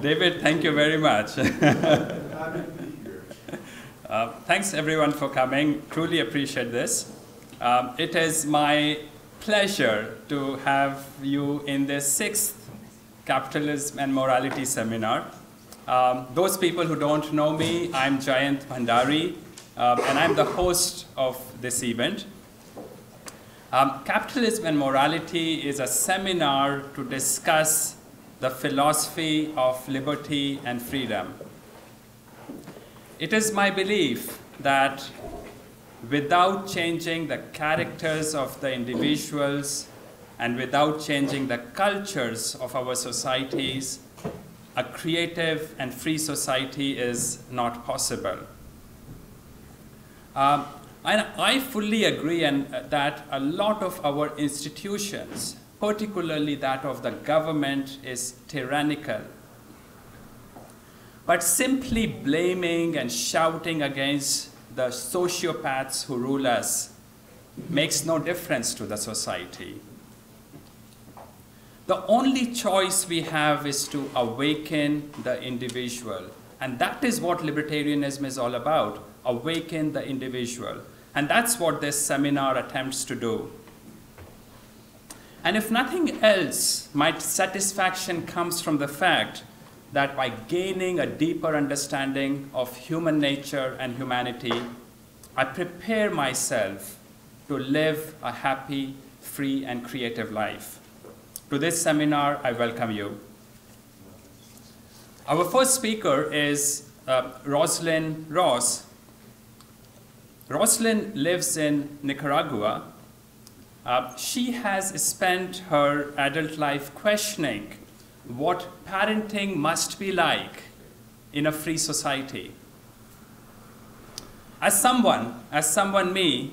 David, thank you very much. uh, thanks everyone for coming. Truly appreciate this. Um, it is my pleasure to have you in the sixth Capitalism and Morality seminar. Um, those people who don't know me, I'm Jayant Bhandari, uh, and I'm the host of this event. Um, Capitalism and Morality is a seminar to discuss the philosophy of liberty and freedom. It is my belief that without changing the characters of the individuals and without changing the cultures of our societies, a creative and free society is not possible. Um, and I fully agree and, uh, that a lot of our institutions particularly that of the government, is tyrannical. But simply blaming and shouting against the sociopaths who rule us makes no difference to the society. The only choice we have is to awaken the individual. And that is what libertarianism is all about awaken the individual. And that's what this seminar attempts to do. And if nothing else, my satisfaction comes from the fact that by gaining a deeper understanding of human nature and humanity, I prepare myself to live a happy, free, and creative life. To this seminar, I welcome you. Our first speaker is uh, Roslyn Ross. Roslyn lives in Nicaragua uh, she has spent her adult life questioning what parenting must be like in a free society. As someone, as someone me,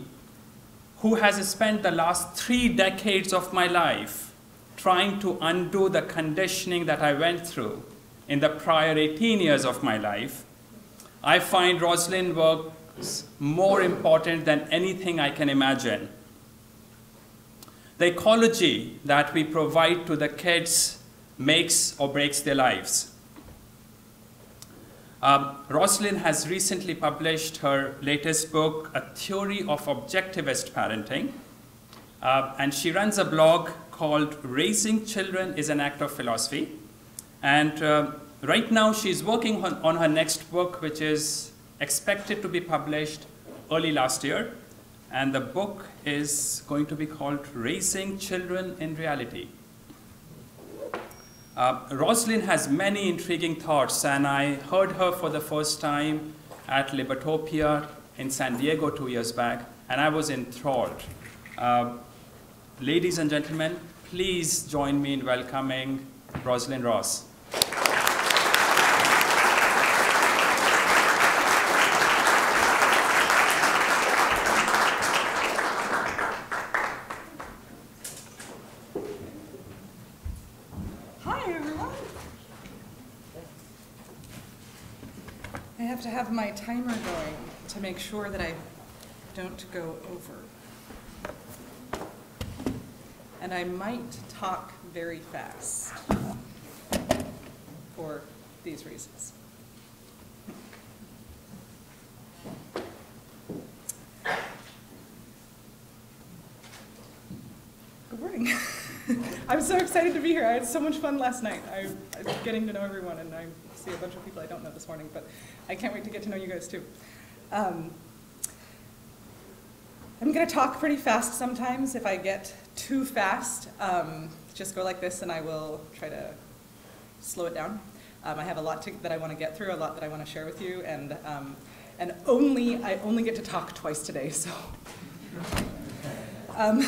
who has spent the last three decades of my life trying to undo the conditioning that I went through in the prior 18 years of my life, I find Roslyn works more important than anything I can imagine the ecology that we provide to the kids makes or breaks their lives. Um, Roslyn has recently published her latest book, A Theory of Objectivist Parenting, uh, and she runs a blog called Raising Children is an Act of Philosophy. And uh, right now she's working on, on her next book, which is expected to be published early last year. And the book is going to be called Raising Children in Reality. Uh, Roslyn has many intriguing thoughts, and I heard her for the first time at Libertopia in San Diego two years back, and I was enthralled. Uh, ladies and gentlemen, please join me in welcoming Roslyn Ross. Hi everyone. I have to have my timer going to make sure that I don't go over. And I might talk very fast for these reasons. Good morning. I'm so excited to be here. I had so much fun last night. I, I'm getting to know everyone, and I see a bunch of people I don't know this morning, but I can't wait to get to know you guys too. Um, I'm going to talk pretty fast sometimes. If I get too fast, um, just go like this and I will try to slow it down. Um, I have a lot to, that I want to get through, a lot that I want to share with you, and, um, and only, I only get to talk twice today, so. Um,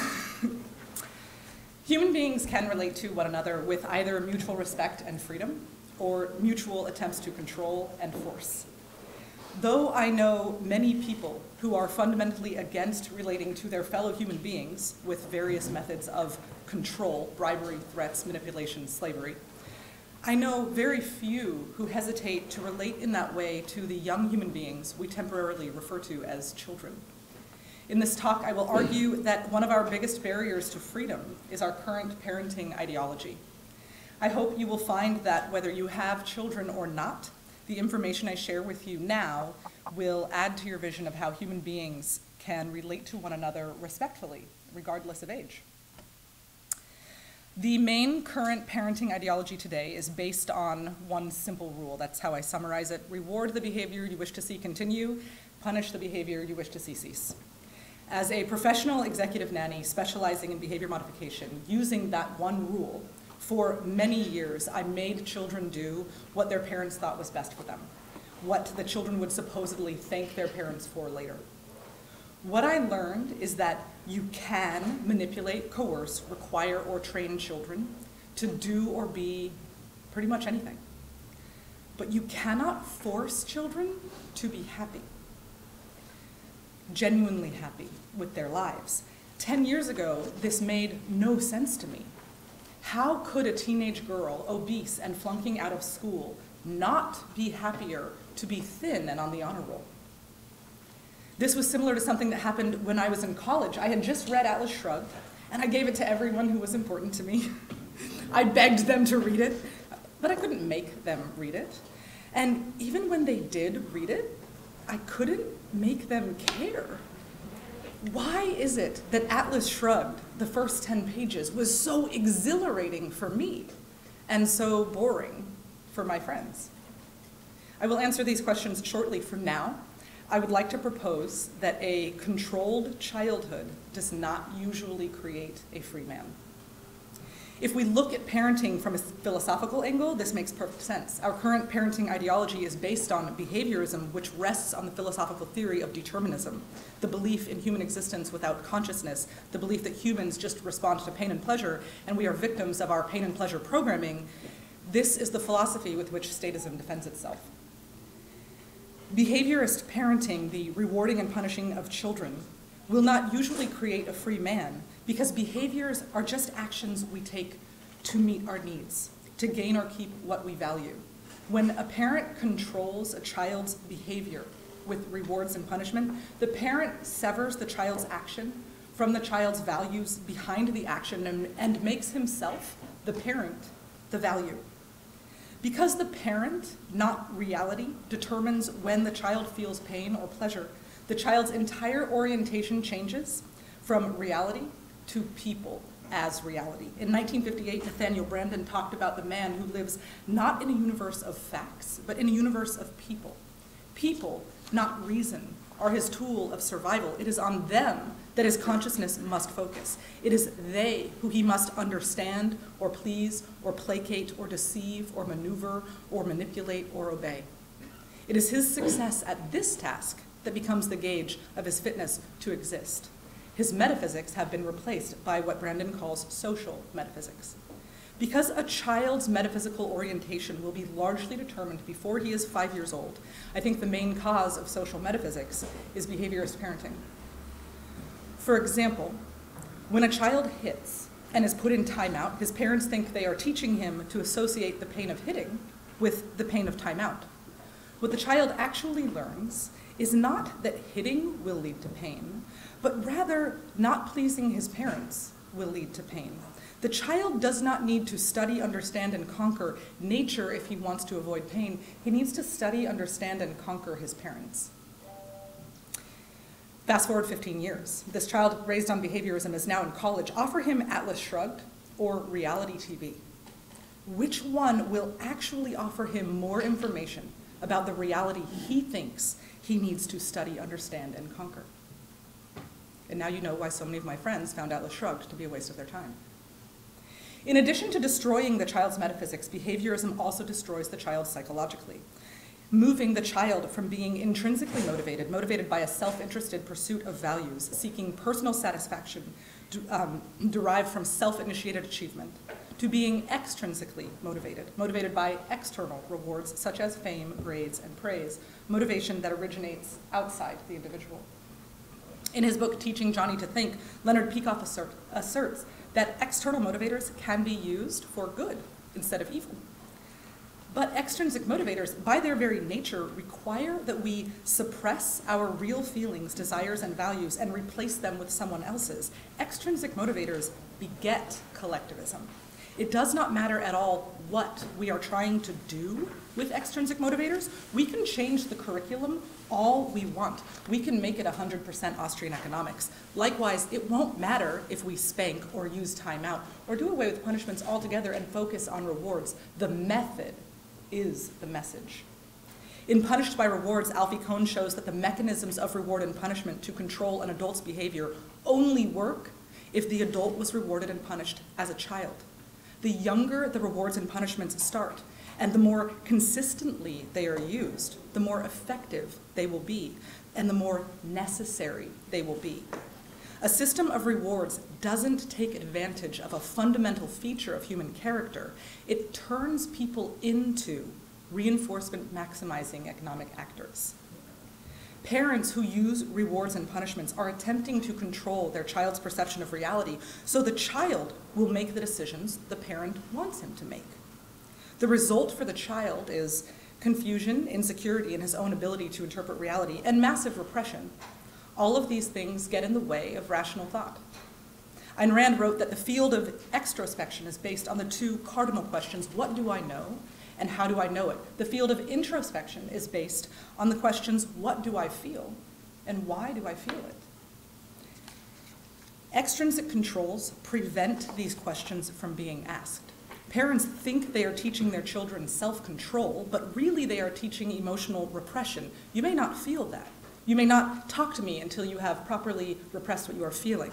human beings can relate to one another with either mutual respect and freedom, or mutual attempts to control and force. Though I know many people who are fundamentally against relating to their fellow human beings with various methods of control, bribery, threats, manipulation, slavery, I know very few who hesitate to relate in that way to the young human beings we temporarily refer to as children. In this talk, I will argue that one of our biggest barriers to freedom is our current parenting ideology. I hope you will find that whether you have children or not, the information I share with you now will add to your vision of how human beings can relate to one another respectfully, regardless of age. The main current parenting ideology today is based on one simple rule. That's how I summarize it. Reward the behavior you wish to see continue, punish the behavior you wish to see cease. As a professional executive nanny specializing in behavior modification, using that one rule, for many years I made children do what their parents thought was best for them, what the children would supposedly thank their parents for later. What I learned is that you can manipulate, coerce, require, or train children to do or be pretty much anything. But you cannot force children to be happy, genuinely happy with their lives. Ten years ago, this made no sense to me. How could a teenage girl, obese and flunking out of school, not be happier to be thin and on the honor roll? This was similar to something that happened when I was in college. I had just read Atlas Shrugged, and I gave it to everyone who was important to me. I begged them to read it, but I couldn't make them read it. And even when they did read it, I couldn't make them care. Why is it that Atlas Shrugged, the first 10 pages, was so exhilarating for me and so boring for my friends? I will answer these questions shortly from now, I would like to propose that a controlled childhood does not usually create a free man. If we look at parenting from a philosophical angle, this makes perfect sense. Our current parenting ideology is based on behaviorism, which rests on the philosophical theory of determinism, the belief in human existence without consciousness, the belief that humans just respond to pain and pleasure, and we are victims of our pain and pleasure programming. This is the philosophy with which statism defends itself. Behaviorist parenting, the rewarding and punishing of children, will not usually create a free man because behaviors are just actions we take to meet our needs, to gain or keep what we value. When a parent controls a child's behavior with rewards and punishment, the parent severs the child's action from the child's values behind the action and, and makes himself, the parent, the value. Because the parent, not reality, determines when the child feels pain or pleasure, the child's entire orientation changes from reality to people as reality. In 1958, Nathaniel Branden talked about the man who lives not in a universe of facts, but in a universe of people. People, not reason, are his tool of survival. It is on them that his consciousness must focus. It is they who he must understand or please or placate or deceive or maneuver or manipulate or obey. It is his success at this task that becomes the gauge of his fitness to exist. His metaphysics have been replaced by what Branden calls social metaphysics. Because a child's metaphysical orientation will be largely determined before he is five years old, I think the main cause of social metaphysics is behaviorist parenting. For example, when a child hits and is put in timeout, his parents think they are teaching him to associate the pain of hitting with the pain of timeout. What the child actually learns is not that hitting will lead to pain, but rather not pleasing his parents will lead to pain. The child does not need to study, understand, and conquer nature if he wants to avoid pain. He needs to study, understand, and conquer his parents. Fast forward 15 years. This child raised on behaviorism is now in college. Offer him Atlas Shrugged or reality TV. Which one will actually offer him more information about the reality he thinks he needs to study, understand, and conquer? And now you know why so many of my friends found Atlas Shrugged to be a waste of their time. In addition to destroying the child's metaphysics, behaviorism also destroys the child psychologically moving the child from being intrinsically motivated, motivated by a self-interested pursuit of values, seeking personal satisfaction um, derived from self-initiated achievement, to being extrinsically motivated, motivated by external rewards such as fame, grades, and praise, motivation that originates outside the individual. In his book, Teaching Johnny to Think, Leonard Peikoff assert, asserts that external motivators can be used for good instead of evil. But extrinsic motivators, by their very nature, require that we suppress our real feelings, desires, and values and replace them with someone else's. Extrinsic motivators beget collectivism. It does not matter at all what we are trying to do with extrinsic motivators. We can change the curriculum all we want. We can make it 100% Austrian economics. Likewise, it won't matter if we spank or use timeout or do away with punishments altogether and focus on rewards. The method is the message. In Punished by Rewards, Alfie Kohn shows that the mechanisms of reward and punishment to control an adult's behavior only work if the adult was rewarded and punished as a child. The younger the rewards and punishments start, and the more consistently they are used, the more effective they will be, and the more necessary they will be. A system of rewards doesn't take advantage of a fundamental feature of human character. It turns people into reinforcement maximizing economic actors. Parents who use rewards and punishments are attempting to control their child's perception of reality so the child will make the decisions the parent wants him to make. The result for the child is confusion, insecurity in his own ability to interpret reality, and massive repression. All of these things get in the way of rational thought. Ayn Rand wrote that the field of extrospection is based on the two cardinal questions what do I know and how do I know it? The field of introspection is based on the questions what do I feel and why do I feel it? Extrinsic controls prevent these questions from being asked. Parents think they are teaching their children self control, but really they are teaching emotional repression. You may not feel that. You may not talk to me until you have properly repressed what you are feeling.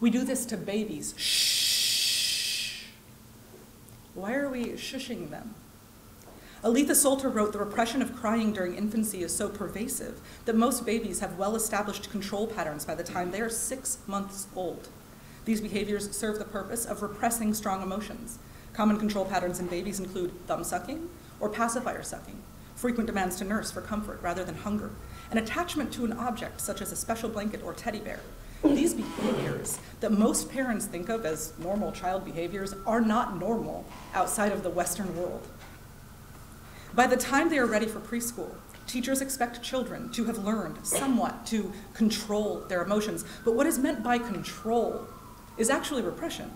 We do this to babies. Shh. Why are we shushing them? Aletha Solter wrote the repression of crying during infancy is so pervasive that most babies have well established control patterns by the time they are six months old. These behaviors serve the purpose of repressing strong emotions. Common control patterns in babies include thumb sucking or pacifier sucking, frequent demands to nurse for comfort rather than hunger, and attachment to an object such as a special blanket or teddy bear. These behaviors that most parents think of as normal child behaviors are not normal outside of the Western world. By the time they are ready for preschool, teachers expect children to have learned somewhat to control their emotions. But what is meant by control is actually repression.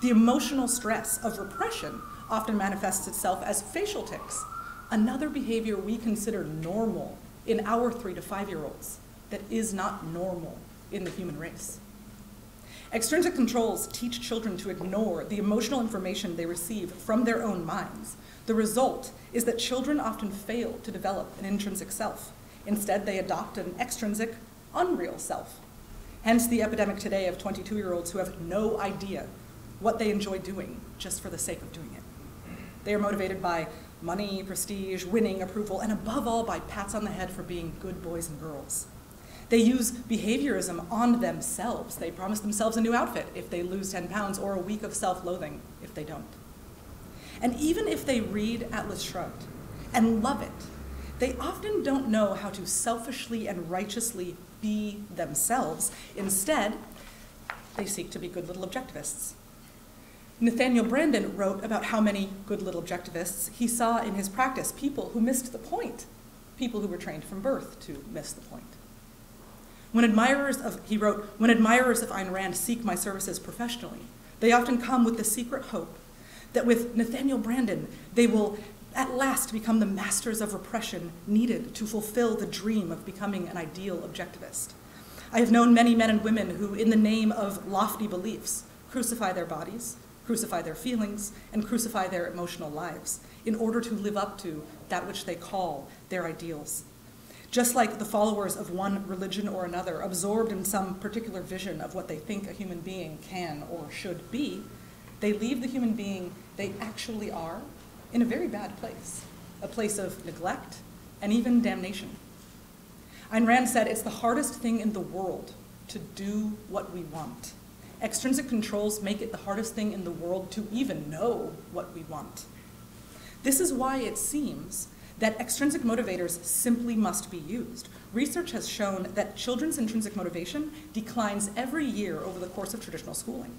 The emotional stress of repression often manifests itself as facial tics, another behavior we consider normal in our three to five year olds that is not normal in the human race. Extrinsic controls teach children to ignore the emotional information they receive from their own minds. The result is that children often fail to develop an intrinsic self. Instead, they adopt an extrinsic, unreal self. Hence the epidemic today of 22 year olds who have no idea what they enjoy doing just for the sake of doing it. They are motivated by money, prestige, winning, approval, and above all by pats on the head for being good boys and girls. They use behaviorism on themselves. They promise themselves a new outfit if they lose 10 pounds or a week of self loathing if they don't. And even if they read Atlas Shrugged and love it, they often don't know how to selfishly and righteously be themselves. Instead, they seek to be good little objectivists. Nathaniel Branden wrote about how many good little objectivists he saw in his practice, people who missed the point, people who were trained from birth to miss the point. When admirers of, he wrote, when admirers of Ayn Rand seek my services professionally, they often come with the secret hope that with Nathaniel Branden, they will at last become the masters of repression needed to fulfill the dream of becoming an ideal objectivist. I have known many men and women who, in the name of lofty beliefs, crucify their bodies, crucify their feelings, and crucify their emotional lives in order to live up to that which they call their ideals. Just like the followers of one religion or another, absorbed in some particular vision of what they think a human being can or should be, they leave the human being they actually are in a very bad place, a place of neglect and even damnation. Ayn Rand said, It's the hardest thing in the world to do what we want. Extrinsic controls make it the hardest thing in the world to even know what we want. This is why it seems that extrinsic motivators simply must be used. Research has shown that children's intrinsic motivation declines every year over the course of traditional schooling.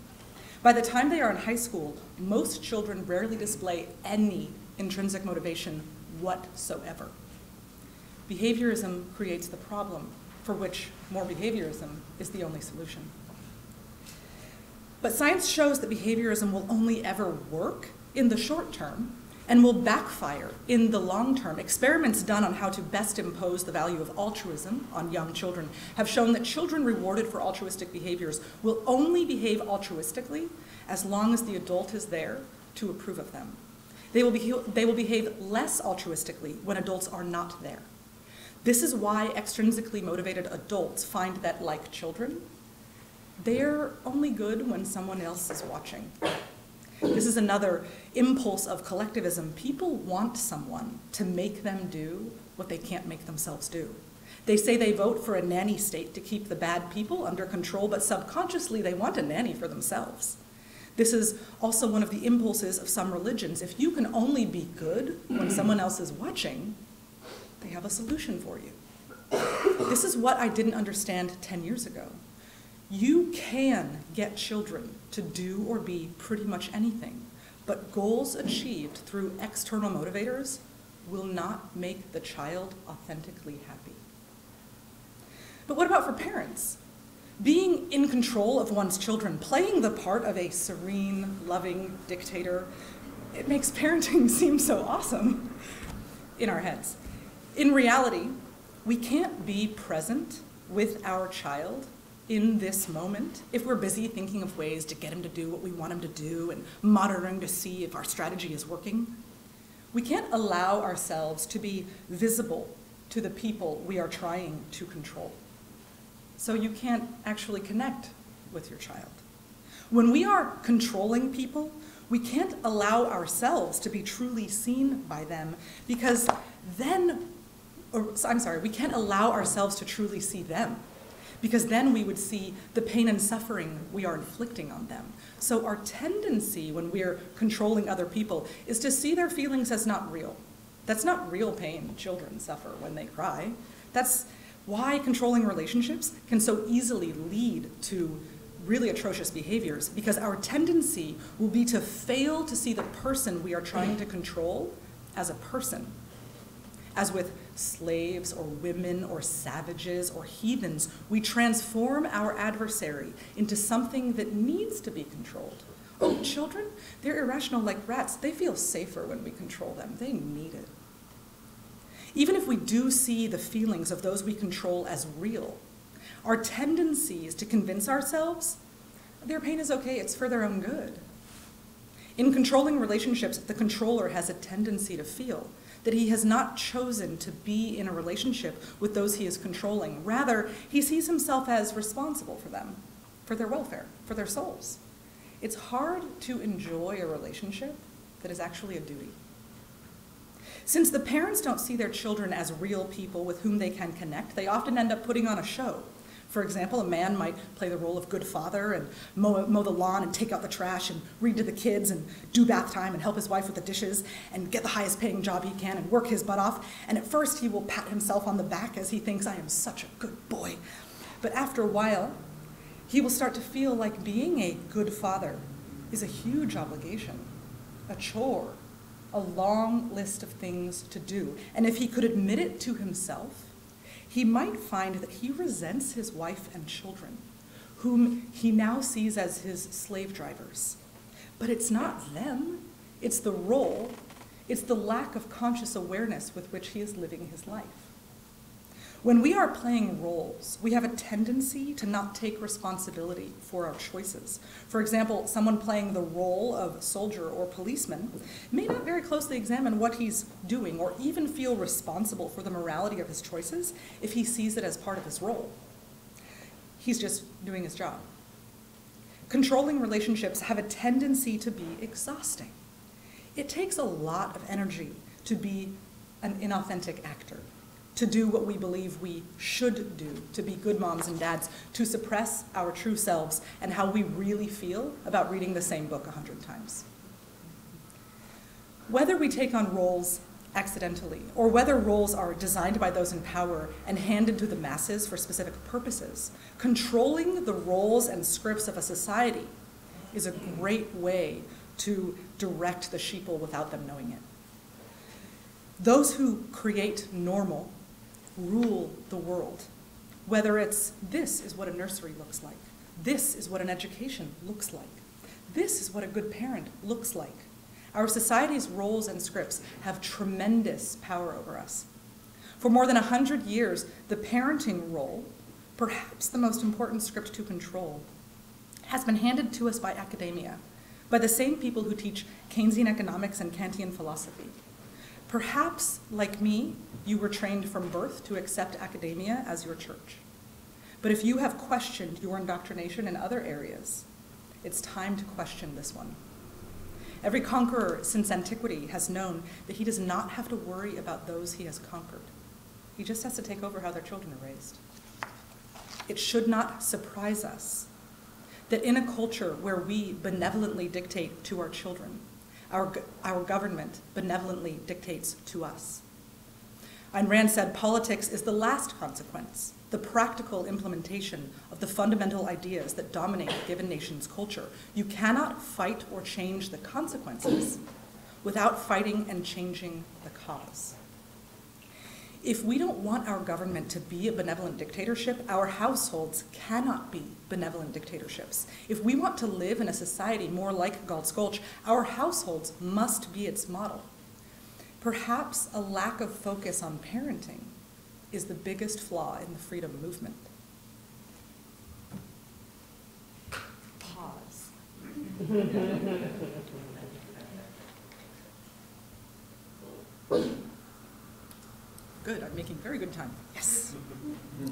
By the time they are in high school, most children rarely display any intrinsic motivation whatsoever. Behaviorism creates the problem, for which more behaviorism is the only solution. But science shows that behaviorism will only ever work in the short term and will backfire in the long term. Experiments done on how to best impose the value of altruism on young children have shown that children rewarded for altruistic behaviors will only behave altruistically as long as the adult is there to approve of them. They will, be, they will behave less altruistically when adults are not there. This is why extrinsically motivated adults find that, like children, they're only good when someone else is watching. This is another impulse of collectivism. People want someone to make them do what they can't make themselves do. They say they vote for a nanny state to keep the bad people under control, but subconsciously they want a nanny for themselves. This is also one of the impulses of some religions. If you can only be good when someone else is watching, they have a solution for you. This is what I didn't understand 10 years ago. You can get children to do or be pretty much anything, but goals achieved through external motivators will not make the child authentically happy. But what about for parents? Being in control of one's children, playing the part of a serene, loving dictator, it makes parenting seem so awesome in our heads. In reality, we can't be present with our child in this moment, if we're busy thinking of ways to get him to do what we want him to do and monitoring to see if our strategy is working, we can't allow ourselves to be visible to the people we are trying to control. So you can't actually connect with your child. When we are controlling people, we can't allow ourselves to be truly seen by them because then, or, I'm sorry, we can't allow ourselves to truly see them because then we would see the pain and suffering we are inflicting on them. So our tendency when we're controlling other people is to see their feelings as not real. That's not real pain children suffer when they cry. That's why controlling relationships can so easily lead to really atrocious behaviors because our tendency will be to fail to see the person we are trying to control as a person. As with slaves or women or savages or heathens, we transform our adversary into something that needs to be controlled. Oh, children, they're irrational like rats. They feel safer when we control them. They need it. Even if we do see the feelings of those we control as real, our tendency is to convince ourselves their pain is okay, it's for their own good. In controlling relationships, the controller has a tendency to feel that he has not chosen to be in a relationship with those he is controlling. Rather, he sees himself as responsible for them, for their welfare, for their souls. It's hard to enjoy a relationship that is actually a duty. Since the parents don't see their children as real people with whom they can connect, they often end up putting on a show for example, a man might play the role of good father and mow, mow, the lawn and take out the trash and read to the kids and do bath time and help his wife with the dishes and get the highest paying job he can and work his butt off. And at first, he will pat himself on the back as he thinks, I am such a good boy. But after a while, he will start to feel like being a good father is a huge obligation, a chore, a long list of things to do. And if he could admit it to himself, he might find that he resents his wife and children, whom he now sees as his slave drivers. But it's not them, it's the role, it's the lack of conscious awareness with which he is living his life. When we are playing roles, we have a tendency to not take responsibility for our choices. For example, someone playing the role of soldier or policeman may not very closely examine what he's doing or even feel responsible for the morality of his choices if he sees it as part of his role. He's just doing his job. Controlling relationships have a tendency to be exhausting. It takes a lot of energy to be an inauthentic actor to do what we believe we should do, to be good moms and dads, to suppress our true selves and how we really feel about reading the same book a hundred times. Whether we take on roles accidentally, or whether roles are designed by those in power and handed to the masses for specific purposes, controlling the roles and scripts of a society is a great way to direct the sheeple without them knowing it. Those who create normal rule the world. Whether it's this is what a nursery looks like, this is what an education looks like, this is what a good parent looks like. Our society's roles and scripts have tremendous power over us. For more than 100 years, the parenting role, perhaps the most important script to control, has been handed to us by academia, by the same people who teach Keynesian economics and Kantian philosophy. Perhaps, like me, you were trained from birth to accept academia as your church. But if you have questioned your indoctrination in other areas, it's time to question this one. Every conqueror since antiquity has known that he does not have to worry about those he has conquered. He just has to take over how their children are raised. It should not surprise us that in a culture where we benevolently dictate to our children, our, our government benevolently dictates to us. Ayn Rand said politics is the last consequence, the practical implementation of the fundamental ideas that dominate a given nation's culture. You cannot fight or change the consequences without fighting and changing the cause. If we don't want our government to be a benevolent dictatorship, our households cannot be benevolent dictatorships. If we want to live in a society more like Galt's Gulch, our households must be its model. Perhaps a lack of focus on parenting is the biggest flaw in the freedom movement. Pause. Good, I'm making very good time. Yes.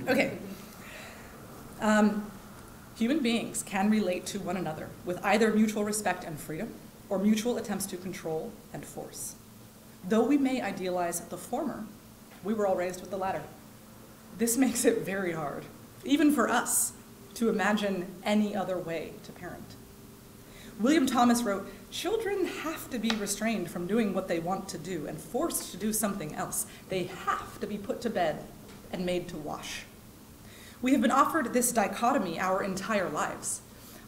Okay. Um, human beings can relate to one another with either mutual respect and freedom or mutual attempts to control and force. Though we may idealize the former, we were all raised with the latter. This makes it very hard, even for us, to imagine any other way to parent. William Thomas wrote, Children have to be restrained from doing what they want to do and forced to do something else. They have to be put to bed and made to wash. We have been offered this dichotomy our entire lives.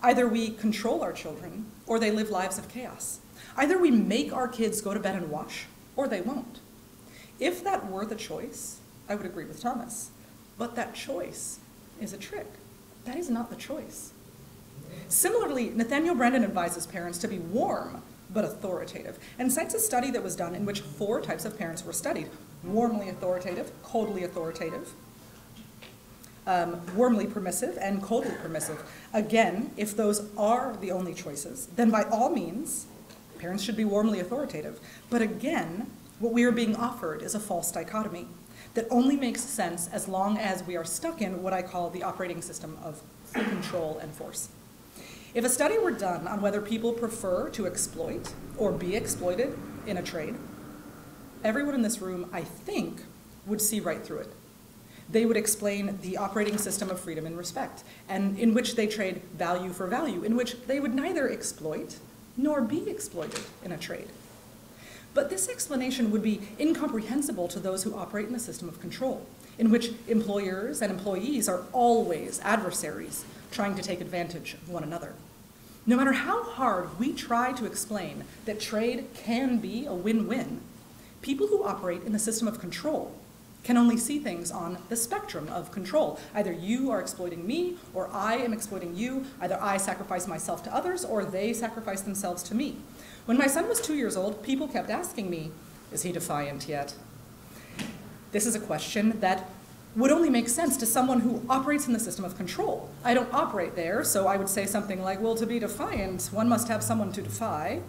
Either we control our children or they live lives of chaos. Either we make our kids go to bed and wash or they won't. If that were the choice, I would agree with Thomas. But that choice is a trick. That is not the choice. Similarly, Nathaniel Branden advises parents to be warm but authoritative, and cites a study that was done in which four types of parents were studied warmly authoritative, coldly authoritative, um, warmly permissive, and coldly permissive. Again, if those are the only choices, then by all means, parents should be warmly authoritative. But again, what we are being offered is a false dichotomy that only makes sense as long as we are stuck in what I call the operating system of control and force. If a study were done on whether people prefer to exploit or be exploited in a trade, everyone in this room, I think, would see right through it. They would explain the operating system of freedom and respect, and in which they trade value for value, in which they would neither exploit nor be exploited in a trade. But this explanation would be incomprehensible to those who operate in a system of control, in which employers and employees are always adversaries trying to take advantage of one another. No matter how hard we try to explain that trade can be a win-win, people who operate in the system of control can only see things on the spectrum of control. Either you are exploiting me, or I am exploiting you. Either I sacrifice myself to others, or they sacrifice themselves to me. When my son was two years old, people kept asking me, is he defiant yet? This is a question that would only make sense to someone who operates in the system of control. I don't operate there, so I would say something like, well, to be defiant, one must have someone to defy.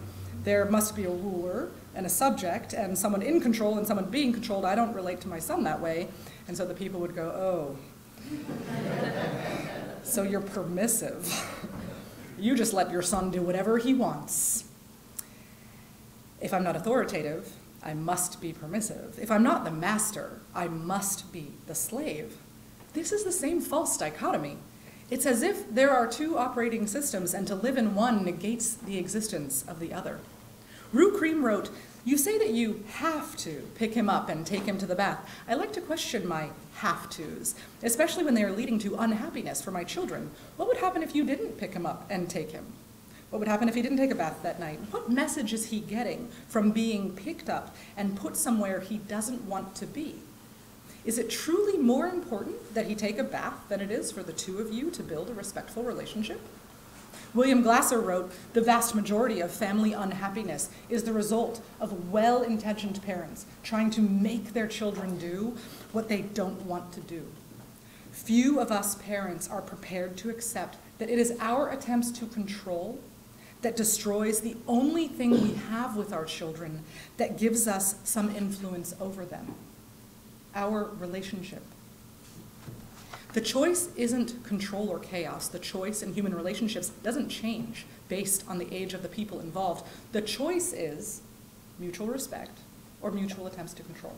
There must be a ruler and a subject, and someone in control and someone being controlled. I don't relate to my son that way. And so the people would go, oh, so you're permissive. you just let your son do whatever he wants. If I'm not authoritative, I must be permissive. If I'm not the master, I must be the slave. This is the same false dichotomy. It's as if there are two operating systems and to live in one negates the existence of the other. Rue Kream wrote, you say that you have to pick him up and take him to the bath. I like to question my have tos, especially when they are leading to unhappiness for my children. What would happen if you didn't pick him up and take him? What would happen if he didn't take a bath that night? What message is he getting from being picked up and put somewhere he doesn't want to be? Is it truly more important that he take a bath than it is for the two of you to build a respectful relationship? William Glasser wrote, The vast majority of family unhappiness is the result of well intentioned parents trying to make their children do what they don't want to do. Few of us parents are prepared to accept that it is our attempts to control that destroys the only thing we have with our children that gives us some influence over them our relationship. The choice isn't control or chaos. The choice in human relationships doesn't change based on the age of the people involved. The choice is mutual respect or mutual attempts to control.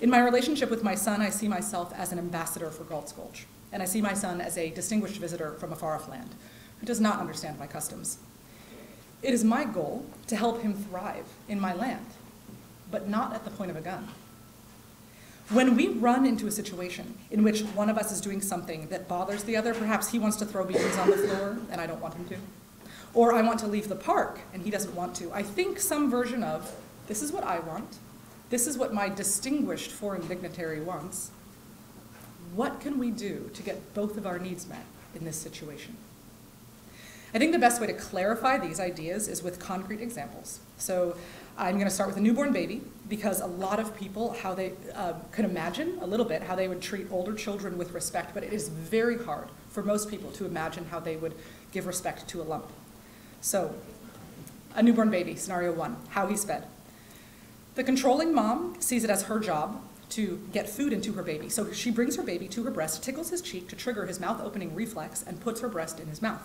In my relationship with my son, I see myself as an ambassador for Galt's Gulch, and I see my son as a distinguished visitor from a far off land who does not understand my customs. It is my goal to help him thrive in my land, but not at the point of a gun. When we run into a situation in which one of us is doing something that bothers the other, perhaps he wants to throw beans on the floor and I don't want him to, or I want to leave the park and he doesn't want to, I think some version of this is what I want, this is what my distinguished foreign dignitary wants. What can we do to get both of our needs met in this situation? I think the best way to clarify these ideas is with concrete examples. So I'm going to start with a newborn baby because a lot of people, how they uh, could imagine a little bit how they would treat older children with respect, but it is very hard for most people to imagine how they would give respect to a lump. So, a newborn baby, scenario one, how he's fed. The controlling mom sees it as her job to get food into her baby. So she brings her baby to her breast, tickles his cheek to trigger his mouth opening reflex, and puts her breast in his mouth.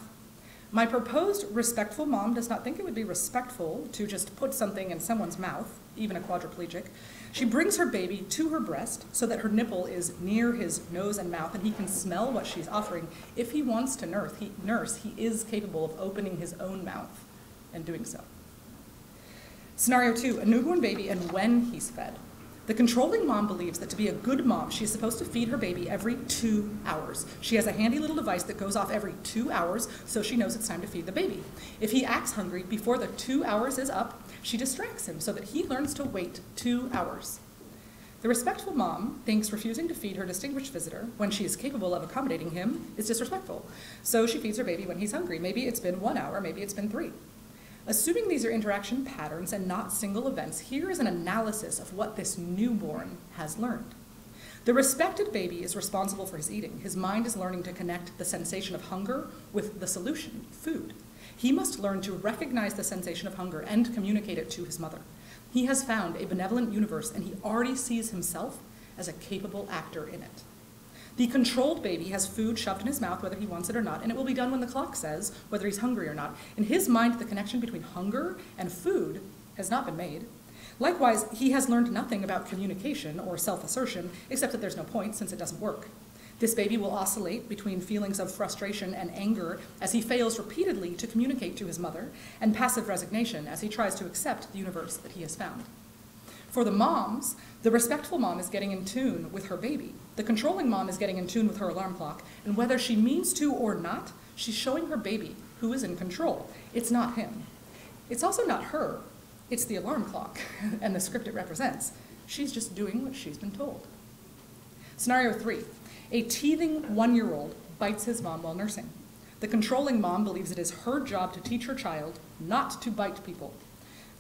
My proposed respectful mom does not think it would be respectful to just put something in someone's mouth, even a quadriplegic. She brings her baby to her breast so that her nipple is near his nose and mouth and he can smell what she's offering. If he wants to nurse, he, nurse, he is capable of opening his own mouth and doing so. Scenario two, a newborn baby and when he's fed. The controlling mom believes that to be a good mom, she is supposed to feed her baby every two hours. She has a handy little device that goes off every two hours so she knows it's time to feed the baby. If he acts hungry before the two hours is up, she distracts him so that he learns to wait two hours. The respectful mom thinks refusing to feed her distinguished visitor when she is capable of accommodating him is disrespectful. So she feeds her baby when he's hungry. Maybe it's been one hour, maybe it's been three. Assuming these are interaction patterns and not single events, here is an analysis of what this newborn has learned. The respected baby is responsible for his eating. His mind is learning to connect the sensation of hunger with the solution, food. He must learn to recognize the sensation of hunger and communicate it to his mother. He has found a benevolent universe and he already sees himself as a capable actor in it. The controlled baby has food shoved in his mouth whether he wants it or not, and it will be done when the clock says whether he's hungry or not. In his mind, the connection between hunger and food has not been made. Likewise, he has learned nothing about communication or self assertion, except that there's no point since it doesn't work. This baby will oscillate between feelings of frustration and anger as he fails repeatedly to communicate to his mother, and passive resignation as he tries to accept the universe that he has found. For the moms, the respectful mom is getting in tune with her baby. The controlling mom is getting in tune with her alarm clock. And whether she means to or not, she's showing her baby who is in control. It's not him. It's also not her. It's the alarm clock and the script it represents. She's just doing what she's been told. Scenario three a teething one year old bites his mom while nursing. The controlling mom believes it is her job to teach her child not to bite people.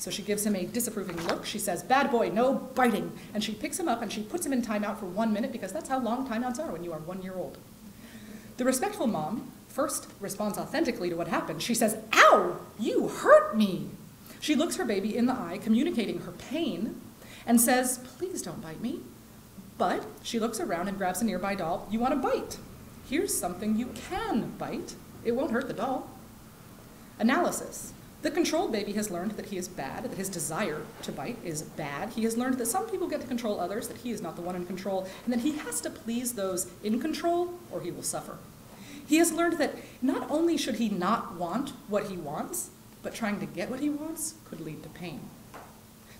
So she gives him a disapproving look. She says, Bad boy, no biting. And she picks him up and she puts him in timeout for one minute because that's how long timeouts are when you are one year old. The respectful mom first responds authentically to what happened. She says, Ow, you hurt me. She looks her baby in the eye, communicating her pain, and says, Please don't bite me. But she looks around and grabs a nearby doll. You want to bite? Here's something you can bite. It won't hurt the doll. Analysis. The controlled baby has learned that he is bad, that his desire to bite is bad. He has learned that some people get to control others, that he is not the one in control, and that he has to please those in control or he will suffer. He has learned that not only should he not want what he wants, but trying to get what he wants could lead to pain.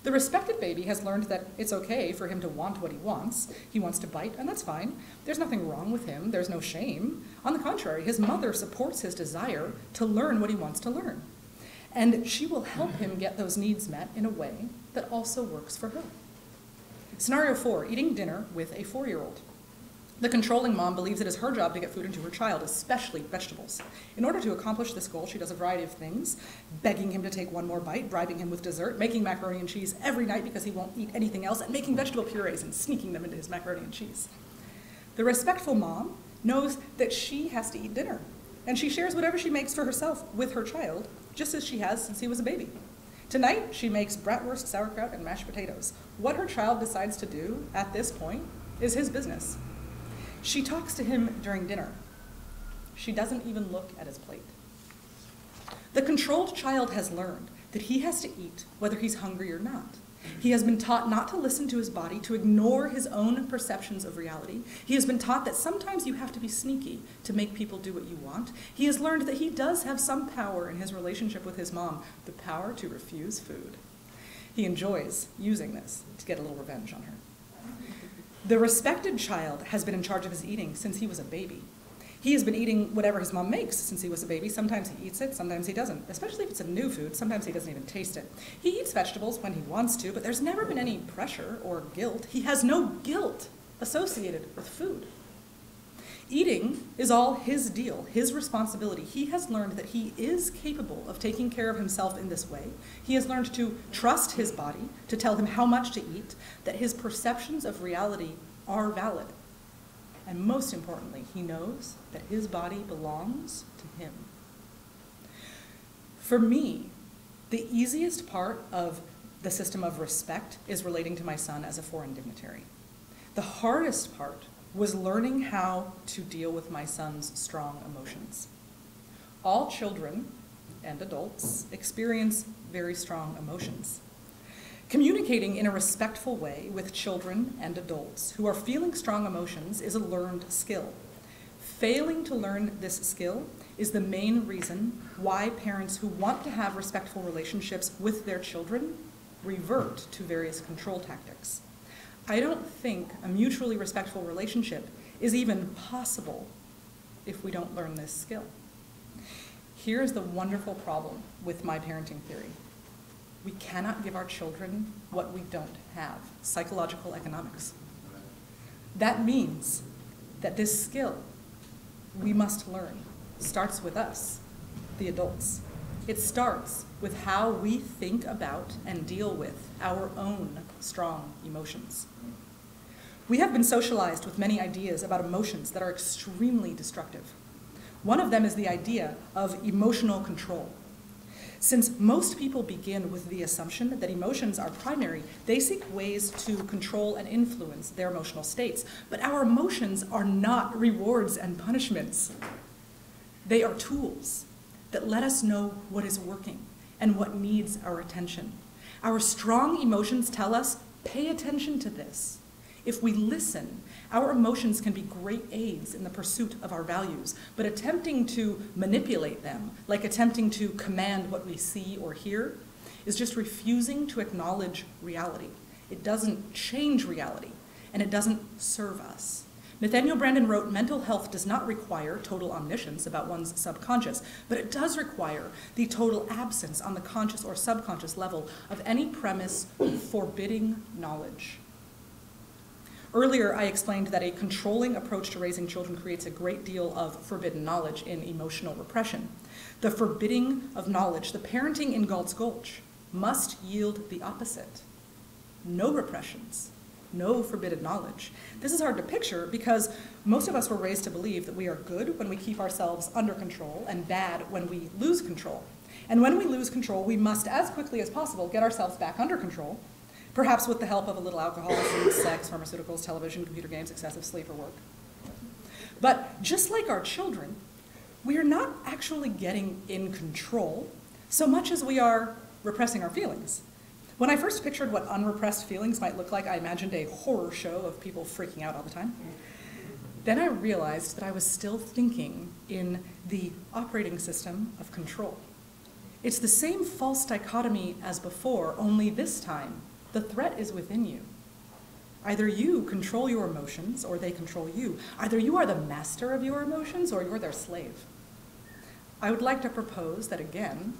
The respected baby has learned that it's okay for him to want what he wants. He wants to bite, and that's fine. There's nothing wrong with him, there's no shame. On the contrary, his mother supports his desire to learn what he wants to learn. And she will help him get those needs met in a way that also works for her. Scenario four eating dinner with a four year old. The controlling mom believes it is her job to get food into her child, especially vegetables. In order to accomplish this goal, she does a variety of things begging him to take one more bite, bribing him with dessert, making macaroni and cheese every night because he won't eat anything else, and making vegetable purees and sneaking them into his macaroni and cheese. The respectful mom knows that she has to eat dinner, and she shares whatever she makes for herself with her child, just as she has since he was a baby. Tonight, she makes bratwurst, sauerkraut, and mashed potatoes. What her child decides to do at this point is his business. She talks to him during dinner. She doesn't even look at his plate. The controlled child has learned that he has to eat whether he's hungry or not. He has been taught not to listen to his body, to ignore his own perceptions of reality. He has been taught that sometimes you have to be sneaky to make people do what you want. He has learned that he does have some power in his relationship with his mom, the power to refuse food. He enjoys using this to get a little revenge on her. The respected child has been in charge of his eating since he was a baby. He has been eating whatever his mom makes since he was a baby. Sometimes he eats it, sometimes he doesn't. Especially if it's a new food, sometimes he doesn't even taste it. He eats vegetables when he wants to, but there's never been any pressure or guilt. He has no guilt associated with food. Eating is all his deal, his responsibility. He has learned that he is capable of taking care of himself in this way. He has learned to trust his body, to tell him how much to eat, that his perceptions of reality are valid. And most importantly, he knows that his body belongs to him. For me, the easiest part of the system of respect is relating to my son as a foreign dignitary. The hardest part was learning how to deal with my son's strong emotions. All children and adults experience very strong emotions. Communicating in a respectful way with children and adults who are feeling strong emotions is a learned skill. Failing to learn this skill is the main reason why parents who want to have respectful relationships with their children revert to various control tactics. I don't think a mutually respectful relationship is even possible if we don't learn this skill. Here's the wonderful problem with my parenting theory. We cannot give our children what we don't have, psychological economics. That means that this skill we must learn starts with us, the adults. It starts with how we think about and deal with our own strong emotions. We have been socialized with many ideas about emotions that are extremely destructive. One of them is the idea of emotional control. Since most people begin with the assumption that emotions are primary, they seek ways to control and influence their emotional states. But our emotions are not rewards and punishments. They are tools that let us know what is working and what needs our attention. Our strong emotions tell us, pay attention to this. If we listen, our emotions can be great aids in the pursuit of our values, but attempting to manipulate them, like attempting to command what we see or hear, is just refusing to acknowledge reality. It doesn't change reality, and it doesn't serve us. Nathaniel Branden wrote, mental health does not require total omniscience about one's subconscious, but it does require the total absence on the conscious or subconscious level of any premise forbidding knowledge. Earlier, I explained that a controlling approach to raising children creates a great deal of forbidden knowledge in emotional repression. The forbidding of knowledge, the parenting in Galt's Gulch, must yield the opposite. No repressions, no forbidden knowledge. This is hard to picture because most of us were raised to believe that we are good when we keep ourselves under control and bad when we lose control. And when we lose control, we must, as quickly as possible, get ourselves back under control perhaps with the help of a little alcoholism, sex, pharmaceuticals, television, computer games, excessive sleep, or work. But just like our children, we are not actually getting in control so much as we are repressing our feelings. When I first pictured what unrepressed feelings might look like, I imagined a horror show of people freaking out all the time. Then I realized that I was still thinking in the operating system of control. It's the same false dichotomy as before, only this time The threat is within you. Either you control your emotions or they control you. Either you are the master of your emotions or you're their slave. I would like to propose that again,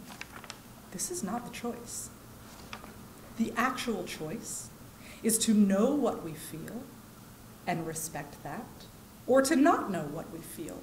this is not the choice. The actual choice is to know what we feel and respect that, or to not know what we feel,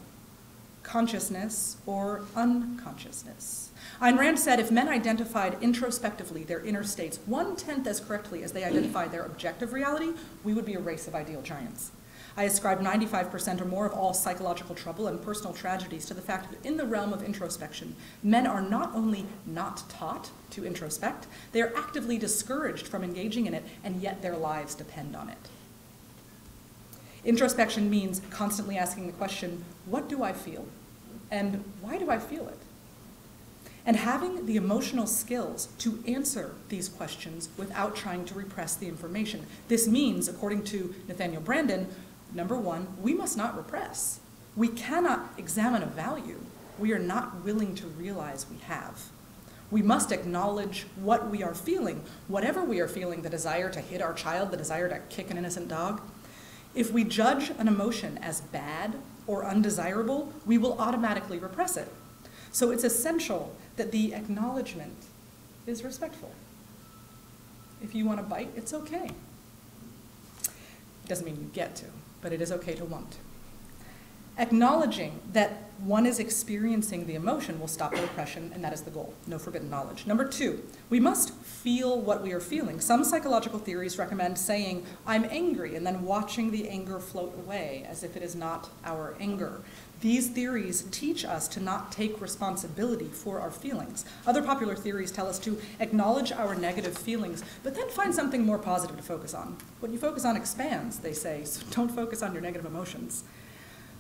consciousness or unconsciousness. Ayn Rand said if men identified introspectively their inner states one tenth as correctly as they identified their objective reality, we would be a race of ideal giants. I ascribe 95% or more of all psychological trouble and personal tragedies to the fact that in the realm of introspection, men are not only not taught to introspect, they are actively discouraged from engaging in it, and yet their lives depend on it. Introspection means constantly asking the question, what do I feel? And why do I feel it? And having the emotional skills to answer these questions without trying to repress the information. This means, according to Nathaniel Branden, number one, we must not repress. We cannot examine a value we are not willing to realize we have. We must acknowledge what we are feeling, whatever we are feeling, the desire to hit our child, the desire to kick an innocent dog. If we judge an emotion as bad or undesirable, we will automatically repress it. So it's essential that the acknowledgement is respectful. If you want to bite, it's okay. Doesn't mean you get to, but it is okay to want to. Acknowledging that one is experiencing the emotion will stop the repression, and that is the goal. No forbidden knowledge. Number two, we must feel what we are feeling. Some psychological theories recommend saying, I'm angry, and then watching the anger float away as if it is not our anger. These theories teach us to not take responsibility for our feelings. Other popular theories tell us to acknowledge our negative feelings, but then find something more positive to focus on. What you focus on expands, they say, so don't focus on your negative emotions.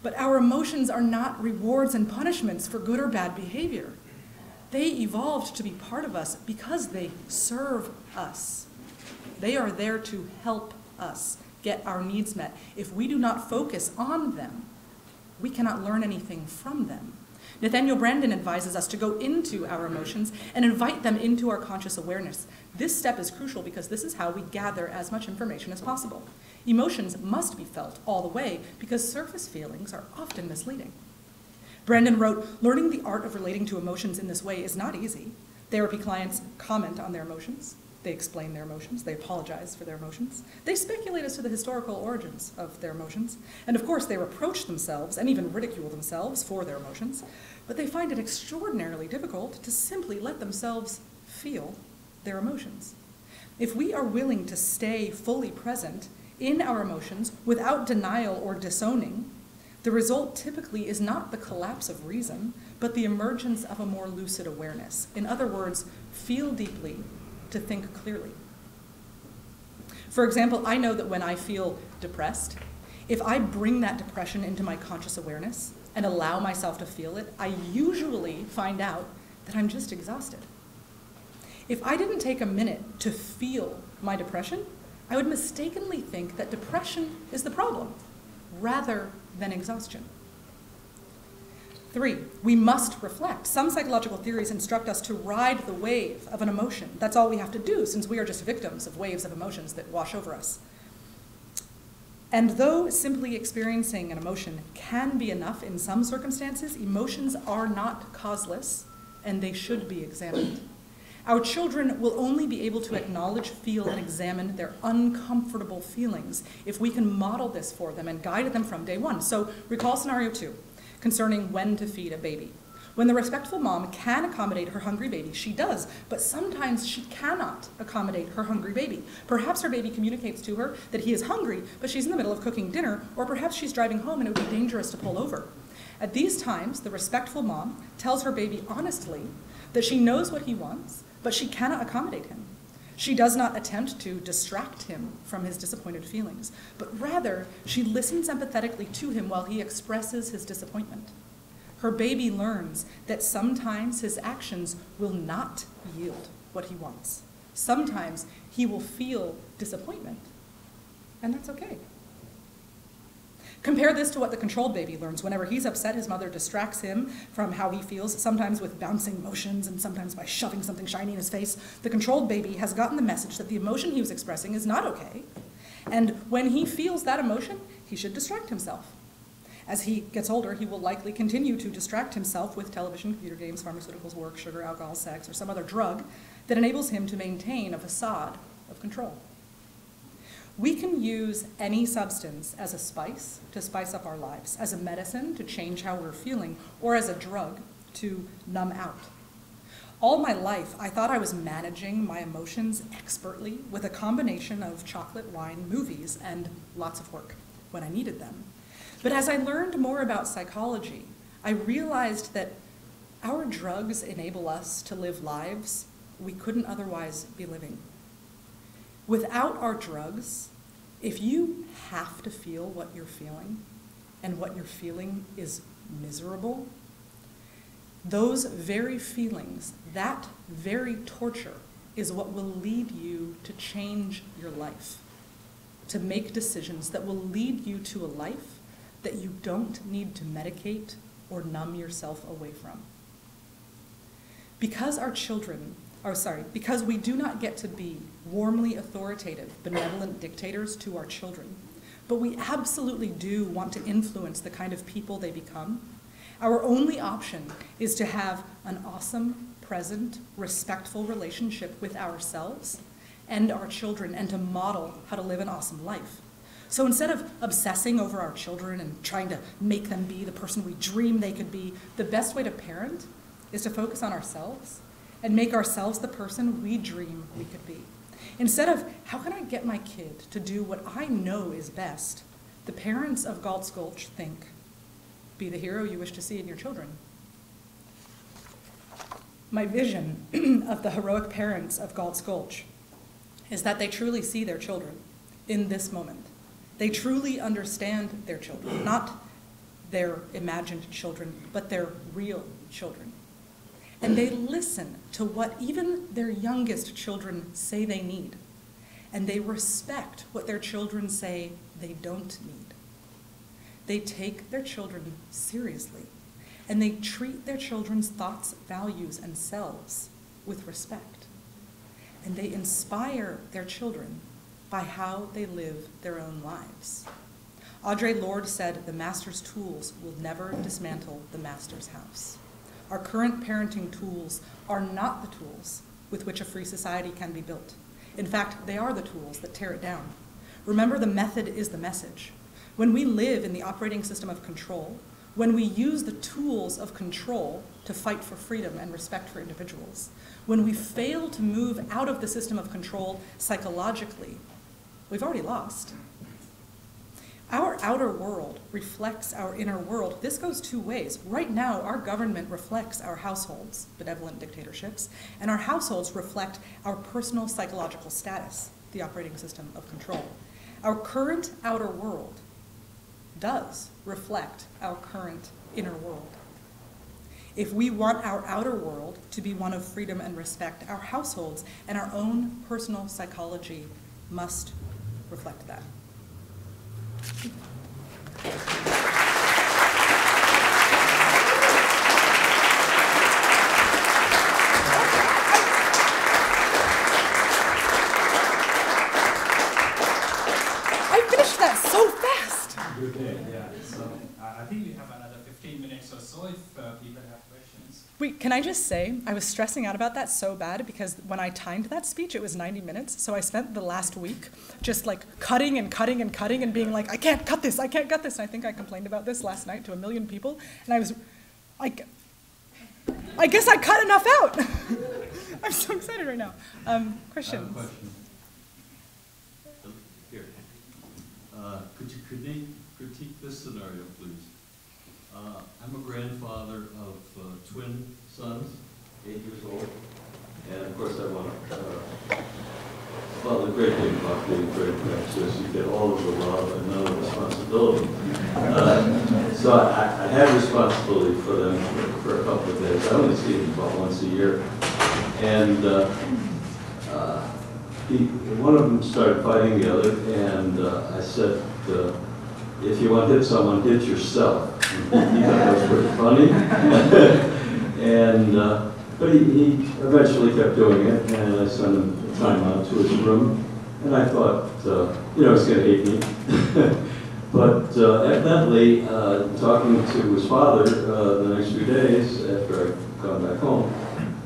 But our emotions are not rewards and punishments for good or bad behavior. They evolved to be part of us because they serve us. They are there to help us get our needs met. If we do not focus on them, we cannot learn anything from them. Nathaniel Branden advises us to go into our emotions and invite them into our conscious awareness. This step is crucial because this is how we gather as much information as possible. Emotions must be felt all the way because surface feelings are often misleading. Branden wrote, learning the art of relating to emotions in this way is not easy. Therapy clients comment on their emotions. They explain their emotions. They apologize for their emotions. They speculate as to the historical origins of their emotions. And of course, they reproach themselves and even ridicule themselves for their emotions. But they find it extraordinarily difficult to simply let themselves feel their emotions. If we are willing to stay fully present in our emotions without denial or disowning, the result typically is not the collapse of reason, but the emergence of a more lucid awareness. In other words, feel deeply to think clearly. For example, I know that when I feel depressed, if I bring that depression into my conscious awareness and allow myself to feel it, I usually find out that I'm just exhausted. If I didn't take a minute to feel my depression, I would mistakenly think that depression is the problem rather than exhaustion. Three, we must reflect. Some psychological theories instruct us to ride the wave of an emotion. That's all we have to do since we are just victims of waves of emotions that wash over us. And though simply experiencing an emotion can be enough in some circumstances, emotions are not causeless and they should be examined. Our children will only be able to acknowledge, feel, and examine their uncomfortable feelings if we can model this for them and guide them from day one. So recall scenario two concerning when to feed a baby. When the respectful mom can accommodate her hungry baby, she does, but sometimes she cannot accommodate her hungry baby. Perhaps her baby communicates to her that he is hungry, but she's in the middle of cooking dinner, or perhaps she's driving home and it would be dangerous to pull over. At these times, the respectful mom tells her baby honestly that she knows what he wants, but she cannot accommodate him. She does not attempt to distract him from his disappointed feelings, but rather she listens empathetically to him while he expresses his disappointment. Her baby learns that sometimes his actions will not yield what he wants. Sometimes he will feel disappointment, and that's okay. Compare this to what the controlled baby learns. Whenever he's upset, his mother distracts him from how he feels, sometimes with bouncing motions and sometimes by shoving something shiny in his face. The controlled baby has gotten the message that the emotion he was expressing is not okay. And when he feels that emotion, he should distract himself. As he gets older, he will likely continue to distract himself with television, computer games, pharmaceuticals, work, sugar, alcohol, sex, or some other drug that enables him to maintain a facade of control. We can use any substance as a spice to spice up our lives, as a medicine to change how we're feeling, or as a drug to numb out. All my life, I thought I was managing my emotions expertly with a combination of chocolate, wine, movies, and lots of work when I needed them. But as I learned more about psychology, I realized that our drugs enable us to live lives we couldn't otherwise be living. Without our drugs, if you have to feel what you're feeling, and what you're feeling is miserable, those very feelings, that very torture, is what will lead you to change your life, to make decisions that will lead you to a life that you don't need to medicate or numb yourself away from. Because our children, or sorry, because we do not get to be warmly authoritative, benevolent dictators to our children, but we absolutely do want to influence the kind of people they become, our only option is to have an awesome, present, respectful relationship with ourselves and our children and to model how to live an awesome life. So instead of obsessing over our children and trying to make them be the person we dream they could be, the best way to parent is to focus on ourselves and make ourselves the person we dream we could be. Instead of, how can I get my kid to do what I know is best, the parents of Galt's Gulch think, be the hero you wish to see in your children. My vision of the heroic parents of Galt's Gulch is that they truly see their children in this moment they truly understand their children, not their imagined children, but their real children. And they listen to what even their youngest children say they need. And they respect what their children say they don't need. They take their children seriously. And they treat their children's thoughts, values, and selves with respect. And they inspire their children by how they live their own lives. Audre Lorde said, the master's tools will never dismantle the master's house. Our current parenting tools are not the tools with which a free society can be built. In fact, they are the tools that tear it down. Remember, the method is the message. When we live in the operating system of control, when we use the tools of control to fight for freedom and respect for individuals, when we fail to move out of the system of control psychologically we've already lost. Our outer world reflects our inner world. This goes two ways. Right now, our government reflects our households, benevolent dictatorships, and our households reflect our personal psychological status, the operating system of control. Our current outer world does reflect our current inner world. If we want our outer world to be one of freedom and respect, our households and our own personal psychology must reflect that. I finished that so fast. You did, yeah. So uh, I think we have another 15 minutes or so if uh, people have Wait, can I just say, I was stressing out about that so bad because when I timed that speech, it was 90 minutes. So I spent the last week just like cutting and cutting and cutting and being like, I can't cut this, I can't cut this. And I think I complained about this last night to a million people. And I was like, I guess I cut enough out. I'm so excited right now. Um, questions? question. Here. Uh, could you critique, critique this scenario, please? Uh, I'm a grandfather of uh, twin sons, eight years old, and of course I want to, uh, well, the great thing about being grandparents is you get all of the love and none of the responsibility. Uh, so I, I have responsibility for them for, for, a couple of days. I only see them about once a year. And uh, uh, he, one of them started fighting the other, and uh, I said, if you want to hit someone, hit yourself. He thought that was pretty funny. and, uh, but he, he eventually kept doing it, and I sent him a time out to his room. And I thought, uh, you know, he's going to hate me. but uh, evidently, uh, talking to his father uh, the next few days after I'd gone back home,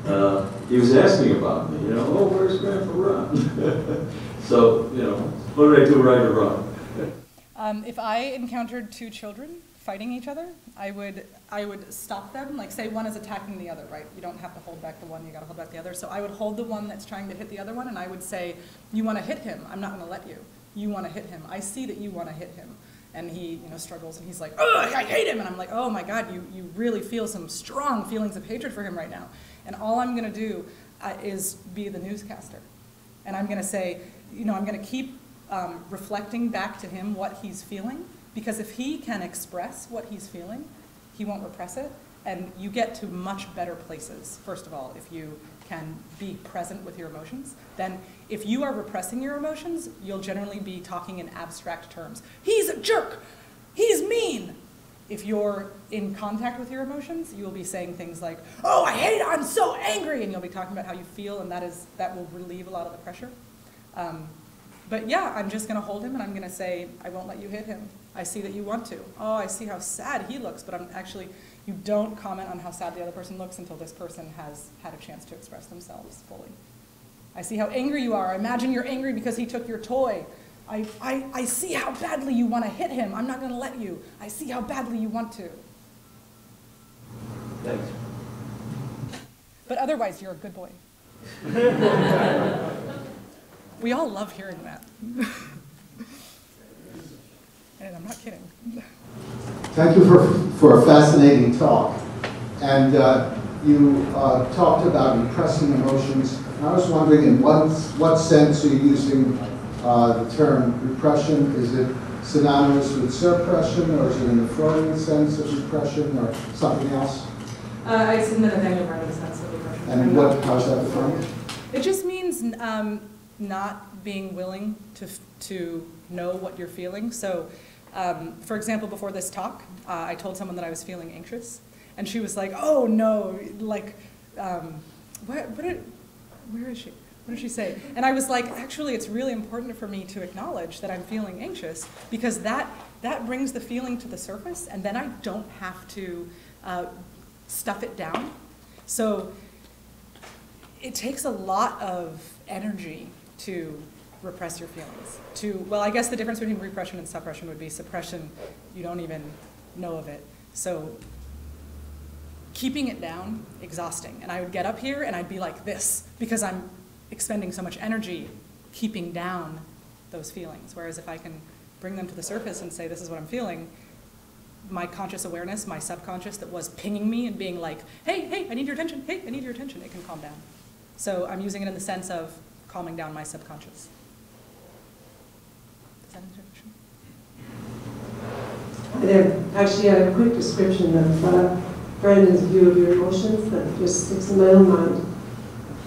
uh, he was asking about me, you know, oh, where's Grandpa Ron? so, you know, what did I do right or wrong? Um, if I encountered two children fighting each other, I would I would stop them. Like say one is attacking the other, right? You don't have to hold back the one, you gotta hold back the other. So I would hold the one that's trying to hit the other one and I would say, You wanna hit him, I'm not gonna let you. You wanna hit him. I see that you wanna hit him. And he, you know, struggles and he's like, Oh, I hate him and I'm like, Oh my god, you, you really feel some strong feelings of hatred for him right now. And all I'm gonna do uh, is be the newscaster. And I'm gonna say, you know, I'm gonna keep um, reflecting back to him what he's feeling, because if he can express what he's feeling, he won't repress it, and you get to much better places, first of all, if you can be present with your emotions. Then if you are repressing your emotions, you'll generally be talking in abstract terms. He's a jerk! He's mean! If you're in contact with your emotions, you will be saying things like, oh, I hate it, I'm so angry, and you'll be talking about how you feel, and that, is, that will relieve a lot of the pressure. Um, but yeah, I'm just going to hold him and I'm going to say, I won't let you hit him. I see that you want to. Oh, I see how sad he looks, but I'm actually, you don't comment on how sad the other person looks until this person has had a chance to express themselves fully. I see how angry you are. I imagine you're angry because he took your toy. I, I, I see how badly you want to hit him. I'm not going to let you. I see how badly you want to. Thanks. But otherwise, you're a good boy. we all love hearing that. and I'm not kidding. Thank you for, for a fascinating talk. And uh, you uh, talked about repressing emotions. I was wondering in what, what sense are you using uh, the term repression? Is it synonymous with suppression, or is it in the Freudian sense of repression, or something else? Uh, it's in the Nathaniel Branden sense of repression. And what, how's that defined? It just means um, not being willing to, to know what you're feeling. So, um, for example, before this talk, uh, I told someone that I was feeling anxious, and she was like, "Oh no, like, um, what, what did, where is she? What did she say?" And I was like, "Actually, it's really important for me to acknowledge that I'm feeling anxious because that that brings the feeling to the surface, and then I don't have to uh, stuff it down." So it takes a lot of energy to repress your feelings. To, well, I guess the difference between repression and suppression would be suppression, you don't even know of it. So keeping it down, exhausting. And I would get up here and I'd be like this because I'm expending so much energy keeping down those feelings. Whereas if I can bring them to the surface and say, this is what I'm feeling, my conscious awareness, my subconscious that was pinging me and being like, hey, hey, I need your attention, hey, I need your attention, it can calm down. So I'm using it in the sense of calming down my subconscious. Answer your actually, I have a quick description of uh, Branden's view of your emotions that just sticks in my own mind.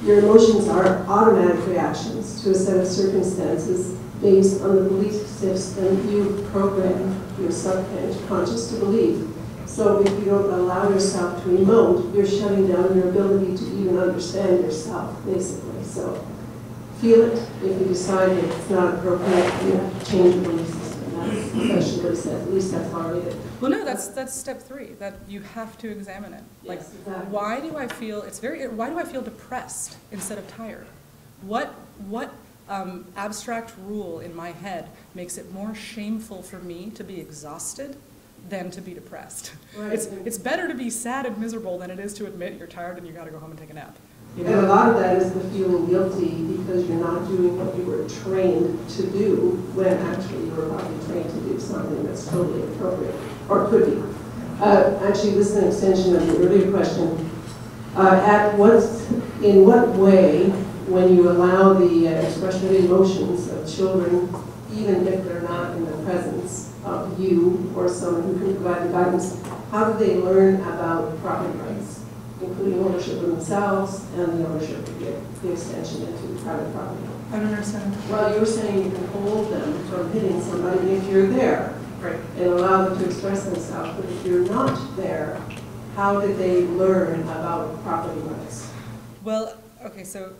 Your emotions are automatic reactions to a set of circumstances based on the belief system you program your subconscious conscious to believe. So if you don't allow yourself to emote, you're shutting down your ability to even understand yourself, basically. So feel it. If you decide that it's not appropriate, you have to change the belief system. That's essentially what he said. At least that's how I read it. Well, no, that's that's step three. That you have to examine it. Like, Yes, exactly. why do I feel? It's very. Why do I feel depressed instead of tired? What what um, abstract rule in my head makes it more shameful for me to be exhausted than to be depressed? Right. It's it's better to be sad and miserable than it is to admit you're tired and you got to go home and take a nap. And a lot of that is the feeling guilty because you're not doing what you were trained to do when actually you were probably trained to do something that's totally appropriate, or could be. Uh, Actually, this is an extension of the earlier question. Uh, At what, in what way, when you allow the uh, expression of emotions of children, even if they're not in the presence of you or someone who can provide the guidance, how do they learn about property rights? Including ownership of themselves and the ownership of the, the extension into private property. I don't understand. Well, you were saying you can hold them from hitting somebody if you're there. Right, and allow them to express themselves, but if you're not there, how did they learn about property rights? Well, okay, so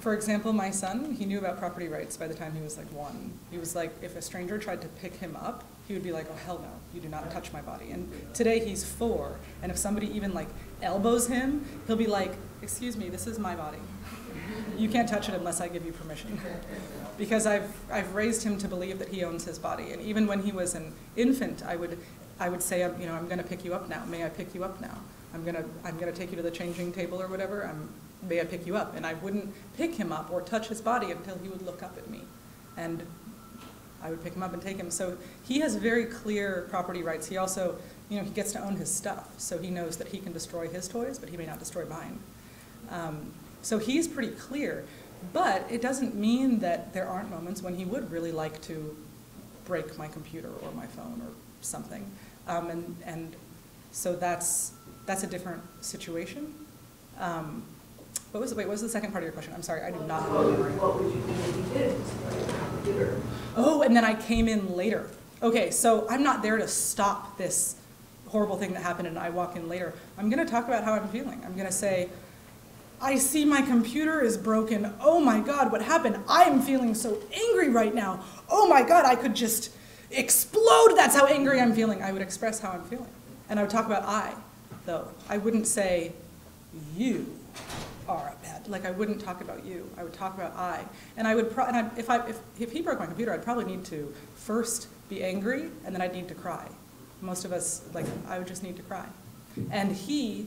for example, my son, he knew about property rights by the time he was like one. He was like, if a stranger tried to pick him up, he would be like, oh, hell no, you do not touch my body. And today he's four, and if somebody even like elbows him, he'll be like, excuse me, this is my body. You can't touch it unless I give you permission. Because I've, I've raised him to believe that he owns his body. And even when he was an infant, I would, I would say, you know, I'm gonna pick you up now. May I pick you up now? I'm gonna, I'm gonna take you to the changing table or whatever. I'm, may I pick you up? And I wouldn't pick him up or touch his body until he would look up at me. And I would pick him up and take him. So he has very clear property rights. He also, you know, he gets to own his stuff. So he knows that he can destroy his toys, but he may not destroy mine. Um, so he's pretty clear. But it doesn't mean that there aren't moments when he would really like to break my computer or my phone or something. Um, and, and so that's, that's a different situation. Um, what was, wait, what was the second part of your question? I'm sorry, I do not have What a would, memory. what would you do if you did computer? Oh, and then I came in later. Okay, so I'm not there to stop this horrible thing that happened and I walk in later. I'm gonna talk about how I'm feeling. I'm gonna say, I see my computer is broken. Oh my God, what happened? I'm feeling so angry right now. Oh my God, I could just explode. That's how angry I'm feeling. I would express how I'm feeling. And I would talk about I, though. I wouldn't say, you are bad, like I wouldn't talk about you. I would talk about I. And I would, and I, if, I, if, if he broke my computer, I'd probably need to first be angry and then I'd need to cry. Most of us, like, I would just need to cry. And he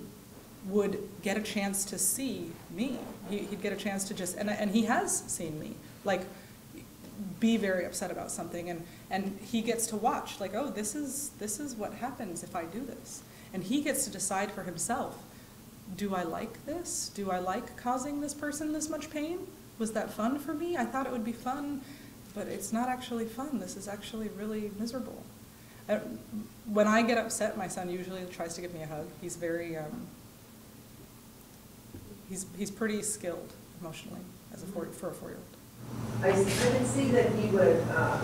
would get a chance to see me. He, he'd get a chance to just, and, and he has seen me, like, be very upset about something. And, and he gets to watch, like, oh, this is, this is what happens if I do this. And he gets to decide for himself, do I like this? Do I like causing this person this much pain? Was that fun for me? I thought it would be fun, but it's not actually fun. This is actually really miserable. Uh, When I get upset, my son usually tries to give me a hug. He's very, um, he's, he's pretty skilled emotionally as a four, for a four-year-old. I, I can see that he would uh,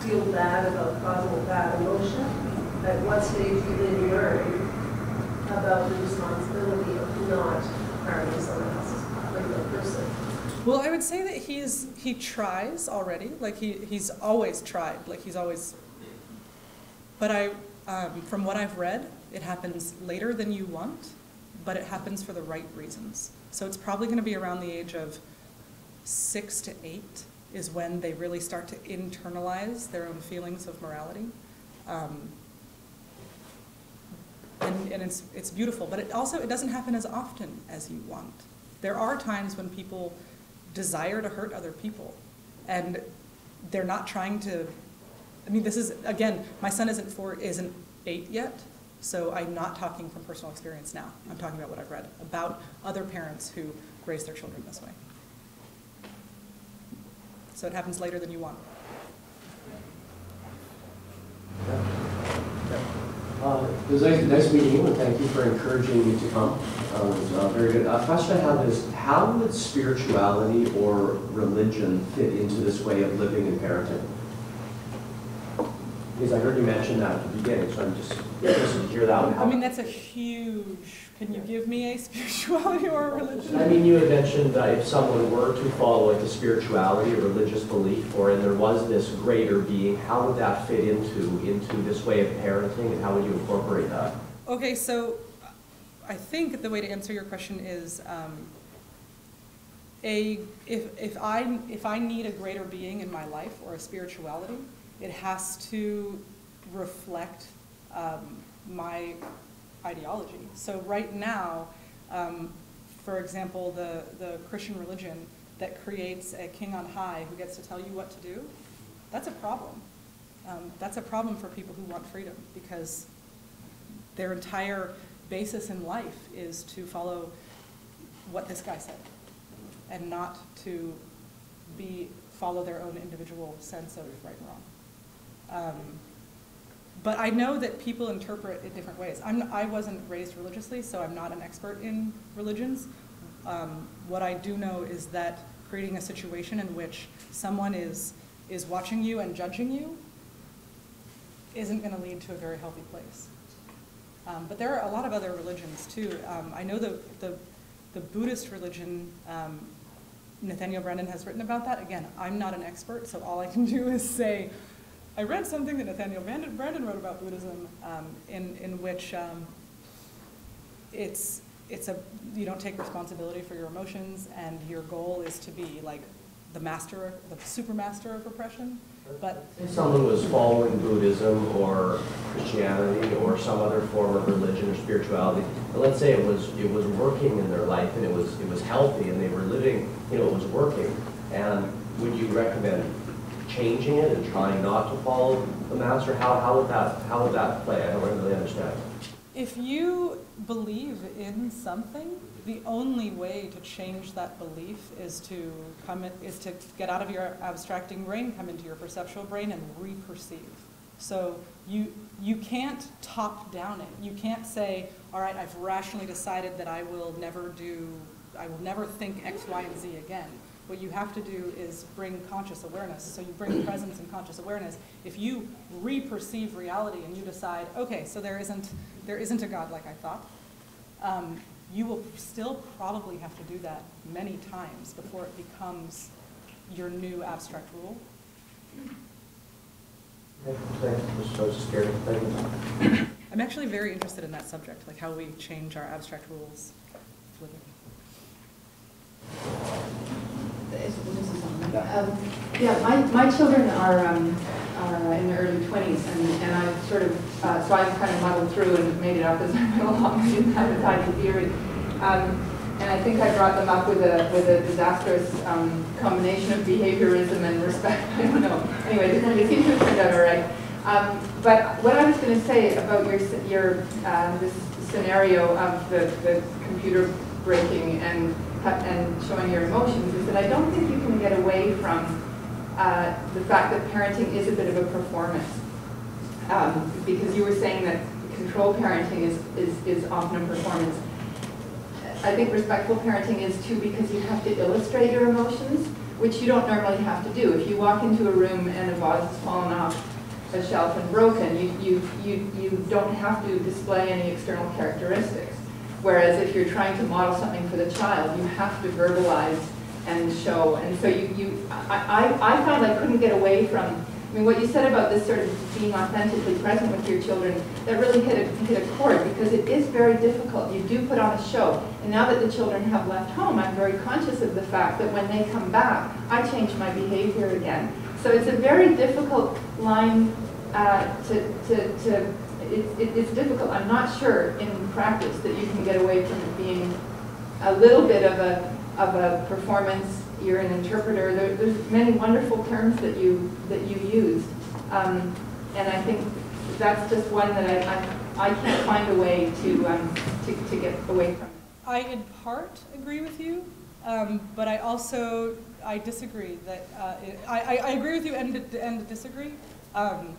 feel bad about causing a bad emotion. At what stage do then learn about the responsibility not someone person? Well, I would say that he's he tries already. Like he he's always tried. Like he's always. But I, um, from what I've read, it happens later than you want, but it happens for the right reasons. So it's probably going to be around the age of six to eight is when they really start to internalize their own feelings of morality. Um, and, and it's, it's beautiful, but it also, it doesn't happen as often as you want. There are times when people desire to hurt other people, and they're not trying to, I mean, this is, again, my son isn't four, isn't eight yet, so I'm not talking from personal experience now. I'm talking about what I've read, about other parents who raise their children this way. So it happens later than you want. Uh, It was nice, nice meeting you, and thank you for encouraging me to come. Uh, It was uh, very good. A question I have is, how would spirituality or religion fit into this way of living and parenting? Because I heard you mention that at the beginning, so I'm just interested to hear that. I mean, that's a huge, can you give me a spirituality or a religion? I mean, you had mentioned that if someone were to follow like a spirituality, a religious belief, or and there was this greater being, how would that fit into, into this way of parenting, and how would you incorporate that? Okay, so I think the way to answer your question is um, a if if I if I need a greater being in my life or a spirituality, it has to reflect um, my ideology. So right now, um, for example, the the Christian religion that creates a king on high who gets to tell you what to do, that's a problem. Um, that's a problem for people who want freedom because their entire basis in life is to follow what this guy said and not to be follow their own individual sense of right and wrong. Um, but I know that people interpret it different ways. I'm, I wasn't raised religiously, so I'm not an expert in religions. Um, what I do know is that creating a situation in which someone is, is watching you and judging you isn't going to lead to a very healthy place. Um, but there are a lot of other religions too. Um, I know the, the, the Buddhist religion, um, Nathaniel Branden has written about that. Again, I'm not an expert, so all I can do is say, I read something that Nathaniel Branden, wrote about Buddhism, um, in, in which um, it's, it's a, you don't take responsibility for your emotions, and your goal is to be like the master, the supermaster of repression. But If someone was following Buddhism or Christianity or some other form of religion or spirituality, but let's say it was, it was working in their life and it was, it was healthy and they were living, you know, it was working, and would you recommend changing it and trying not to follow the master? How, how would that, how would that play? I don't really understand. If you believe in something, the only way to change that belief is to come in, is to get out of your abstracting brain, come into your perceptual brain, and re-perceive. So you you can't top down it. You can't say, all right, I've rationally decided that I will never do, I will never think X, Y, and Z again. What you have to do is bring conscious awareness. So you bring presence and conscious awareness. If you re-perceive reality and you decide, okay, so there isn't there isn't a God like I thought. Um, you will still probably have to do that many times before it becomes your new abstract rule. I'm actually very interested in that subject, like how we change our abstract rules. Um, Yeah, my, my children are, um, are in their early twenties, and, and I've sort of, uh, so I've kind of muddled through and made it up as I went along, didn't have a tidy theory. Um, and I think I brought them up with a, with a disastrous, um, combination of behaviorism and respect, I don't know. Anyway, didn't- it seems to turned out all right. Um, but what I was gonna say about your, your, uh, this scenario of the, the computer breaking and, and showing your emotions is that I don't think you can get away from uh, the fact that parenting is a bit of a performance. Um, because you were saying that control parenting is, is, is often a performance. I think respectful parenting is too because you have to illustrate your emotions, which you don't normally have to do. If you walk into a room and a vase has fallen off a shelf and broken, you, you, you, you don't have to display any external characteristics. Whereas if you're trying to model something for the child, you have to verbalize and show. And so you, you I, I, I found I couldn't get away from, I mean, what you said about this sort of being authentically present with your children, that really hit a, hit a chord because it is very difficult. You do put on a show. And now that the children have left home, I'm very conscious of the fact that when they come back, I change my behavior again. So it's a very difficult line uh, to, to, to it, it, it's difficult. I'm not sure in practice that you can get away from it being a little bit of a, of a performance. You're an interpreter. There, there's many wonderful terms that you, that you used. Um, and I think that's just one that I, I, I can't find a way to, um, to, to get away from. I in part agree with you, um, but I also I disagree that uh, it, I, I I agree with you and and disagree. Um,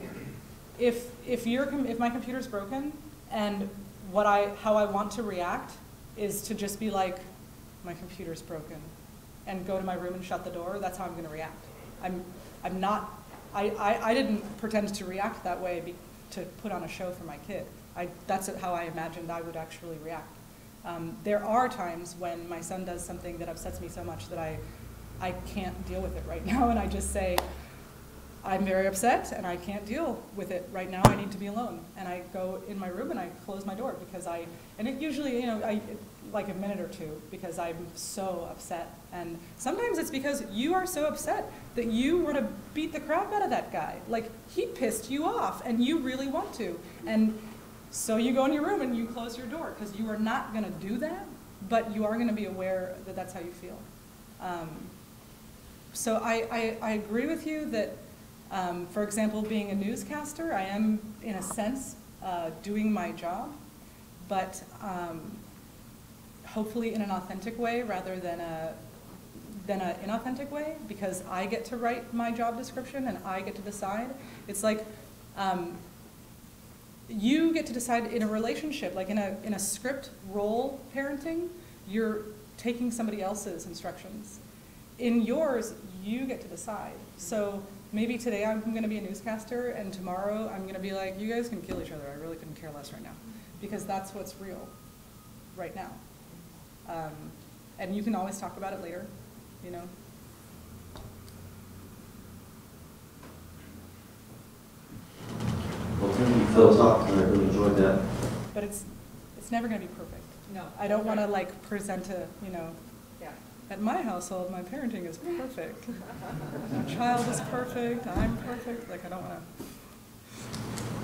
if if your if my computer's broken and what I how I want to react is to just be like my computer's broken and go to my room and shut the door, that's how I'm going to react. I'm I'm not I, I, I didn't pretend to react that way be, to put on a show for my kid. I, that's how I imagined I would actually react. Um, there are times when my son does something that upsets me so much that I, I can't deal with it right now, and I just say, I'm very upset and I can't deal with it right now. I need to be alone. And I go in my room and I close my door because I, and it usually, you know, I, like a minute or two because I'm so upset. And sometimes it's because you are so upset that you want to beat the crap out of that guy. Like he pissed you off and you really want to. And so you go in your room and you close your door because you are not going to do that, but you are going to be aware that that's how you feel. Um, so I, I, I agree with you that um, for example, being a newscaster, I am, in a sense, uh, doing my job, but um, hopefully in an authentic way rather than a than an inauthentic way, because I get to write my job description and I get to decide. It's like um, you get to decide in a relationship, like in a in a script role parenting, you're taking somebody else's instructions. In yours, you get to decide. So maybe today I'm gonna be a newscaster, and tomorrow I'm gonna be like, you guys can kill each other, I really couldn't care less right now. Because that's what's real, right now. Um, and you can always talk about it later, you know? Well, thank you for the talk, I really enjoyed that. But it's, it's never gonna be perfect. No. I don't wanna like present a, you know. At my household, my parenting is perfect. My child is perfect, I'm perfect, like, I don't wanna,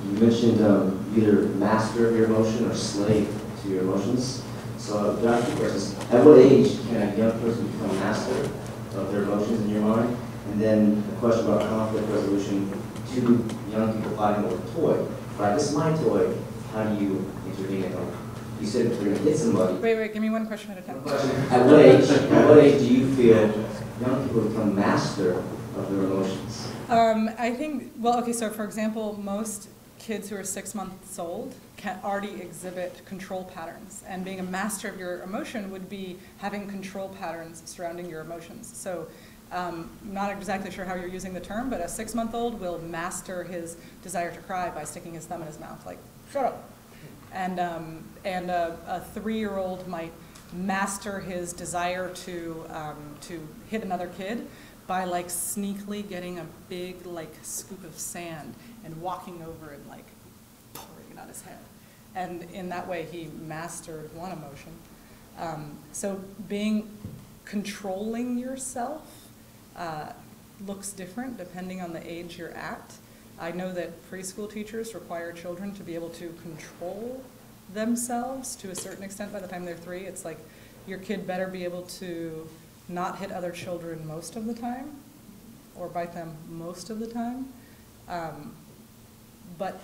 You mentioned um, either master of your emotion or slave to your emotions. So, I've questions. At what age can a young person become master of their emotions in your mind? And then a question about conflict resolution. Two young people fighting over a toy. Right, this is my toy. How do you intervene at home? You said they're going to hit somebody. wait, wait, give me one question at a time. At what age, at what age do you feel young people become master of their emotions? Um, I think, well, okay, so for example, most kids who are six months old can already exhibit control patterns. And being a master of your emotion would be having control patterns surrounding your emotions. So, um, not exactly sure how you're using the term, but a six-month-old will master his desire to cry by sticking his thumb in his mouth, like, shut up. And, um, and a, a three-year-old might master his desire to, um, to hit another kid by like sneakily getting a big like scoop of sand and walking over and like pouring it on his head. And in that way, he mastered one emotion. Um, so being controlling yourself uh, looks different depending on the age you're at. I know that preschool teachers require children to be able to control themselves to a certain extent by the time they're three. It's like your kid better be able to not hit other children most of the time or bite them most of the time. Um, but,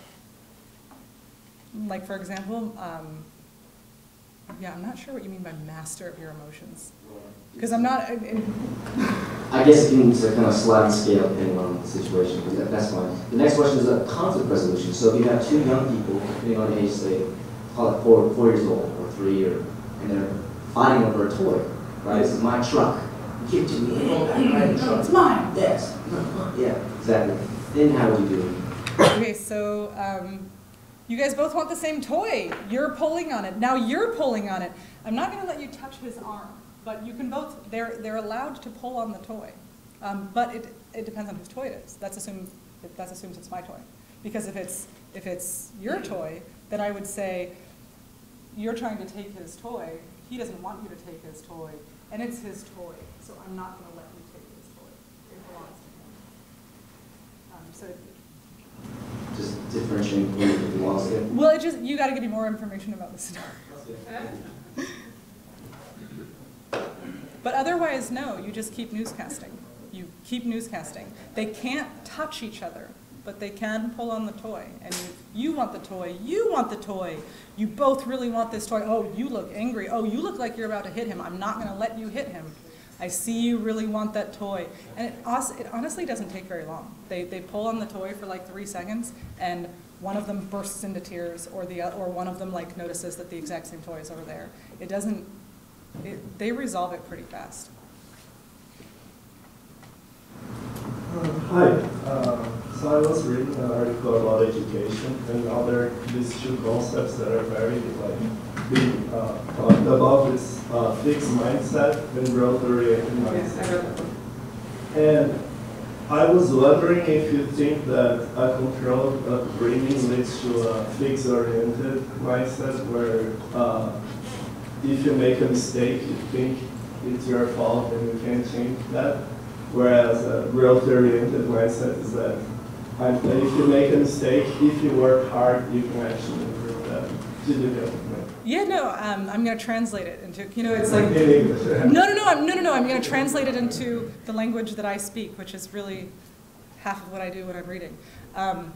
like for example, um, yeah, I'm not sure what you mean by master of your emotions. Because I'm not, I- in- I guess it can it's a kind of sliding scale depending on the situation, but that- that's fine. The next question is a conflict resolution. So if you have two young people, depending on age, say, call it four, four years old or three, or, and they're fighting over a toy, right? This is my truck. Give it to me. Truck. It's mine. Yes. Yeah, exactly. Then how would you do it? okay, so um, you guys both want the same toy. You're pulling on it. Now you're pulling on it. I'm not going to let you touch his arm, but you can both, they're, they're allowed to pull on the toy. Um, but it, it depends on whose toy it is. That's assumed, that assumes it's my toy. Because if it's, if it's your toy, then I would say, you're trying to take his toy, he doesn't want you to take his toy, and it's his toy, so I'm not gonna let you take his toy. It belongs to him. Um, so, Just differentiating who it belongs to. well, it just, you gotta give me more information about the scenario. But otherwise, no, you just keep newscasting. You keep newscasting. They can't touch each other, but they can pull on the toy. And you, you want the toy, you want the toy. You both really want this toy. Oh, you look angry. Oh, you look like you're about to hit him. I'm not gonna let you hit him. I see you really want that toy. And it, it honestly doesn't take very long. They, they pull on the toy for like three seconds, and one of them bursts into tears, or the, or one of them like notices that the exact same toy is over there. It doesn't, it, they resolve it pretty fast. Uh, Hi, uh, so I was reading an article about education and are these two concepts that are very like being uh, talked about is uh, fixed mindset and growth-oriented mindset. And I was wondering if you think that a controlled upbringing leads to a fixed-oriented mindset where uh, if you make a mistake, you think it's your fault and you can't change that. Whereas a growth-oriented mindset is that um, if you make a mistake, if you work hard, you can actually improve that. Did you get it? Yeah, no, um, I'm gonna translate it into, you know, it's like, no, no, no, I'm, no, no, no, I'm gonna translate it into the language that I speak, which is really half of what I do when I'm reading. Um,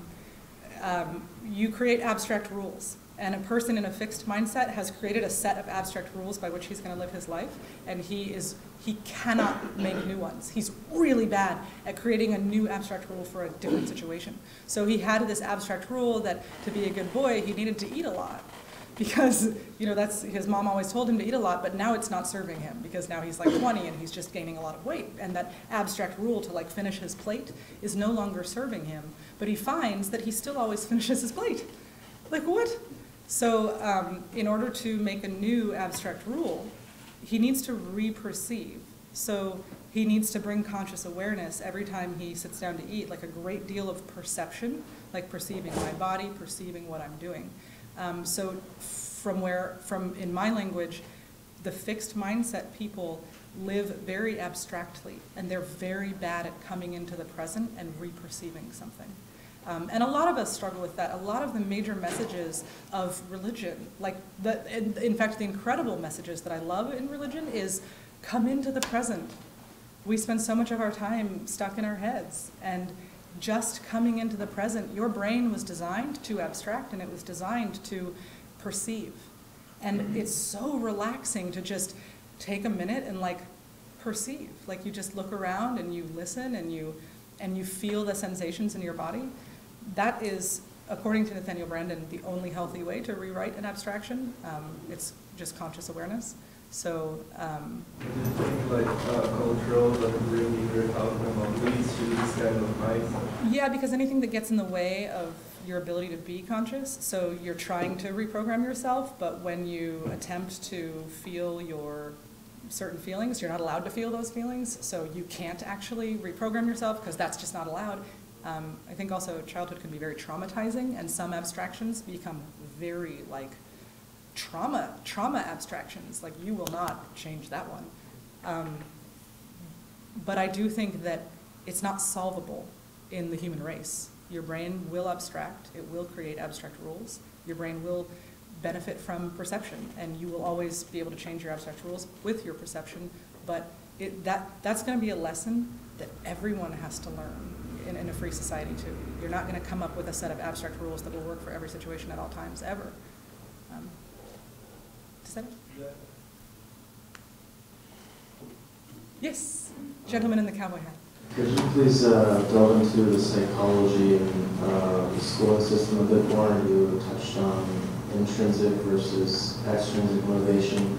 um, you create abstract rules, and a person in a fixed mindset has created a set of abstract rules by which he's gonna live his life, and he is, he cannot make new ones. He's really bad at creating a new abstract rule for a different situation. So he had this abstract rule that to be a good boy, he needed to eat a lot. Because you know that's his mom always told him to eat a lot but now it's not serving him because now he's like 20 and he's just gaining a lot of weight. And that abstract rule to like finish his plate is no longer serving him but he finds that he still always finishes his plate. Like what? So um, in order to make a new abstract rule he needs to re-perceive. So he needs to bring conscious awareness every time he sits down to eat like a great deal of perception like perceiving my body perceiving what i'm doing um, so from where, from in my language, the fixed mindset people live very abstractly and they're very bad at coming into the present and reperceiving something. Um, and a lot of us struggle with that. A lot of the major messages of religion, like the, in, in fact, the incredible messages that I love in religion is come into the present. We spend so much of our time stuck in our heads and just coming into the present. Your brain was designed to abstract and it was designed to perceive. And mm-hmm. it's so relaxing to just take a minute and like perceive. Like you just look around and you listen and you and you feel the sensations in your body. That is, according to Nathaniel Branden, the only healthy way to rewrite an abstraction. Um, it's just conscious awareness. So. Um, Do you think like uh, cultural upbringing you're talking about leads to kind of? Yeah, because anything that gets in the way of your ability to be conscious, so you're trying to reprogram yourself, but when you attempt to feel your certain feelings, you're not allowed to feel those feelings, so you can't actually reprogram yourself because that's just not allowed. Um, I think also childhood can be very traumatizing, and some abstractions become very like trauma, trauma abstractions. Like you will not change that one. Um, but I do think that it's not solvable in the human race. Your brain will abstract, it will create abstract rules. Your brain will benefit from perception, and you will always be able to change your abstract rules with your perception. But it, that, that's going to be a lesson that everyone has to learn in, in a free society, too. You're not going to come up with a set of abstract rules that will work for every situation at all times, ever. Yes, gentleman in the cowboy hat. Could you please uh, delve into the psychology and uh, the schooling system a bit more? You touched on intrinsic versus extrinsic motivation.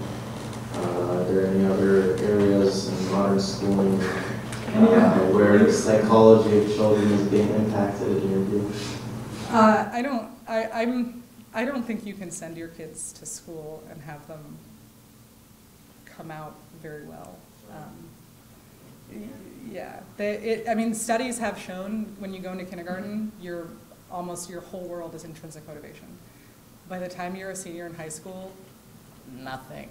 Uh, are there any other areas in modern schooling uh, where the psychology of children is being impacted in your view? Uh, I don't. I, I'm I don't think you can send your kids to school and have them come out very well. Um, yeah, they, it, I mean, studies have shown when you go into kindergarten, your almost your whole world is intrinsic motivation. By the time you're a senior in high school, nothing.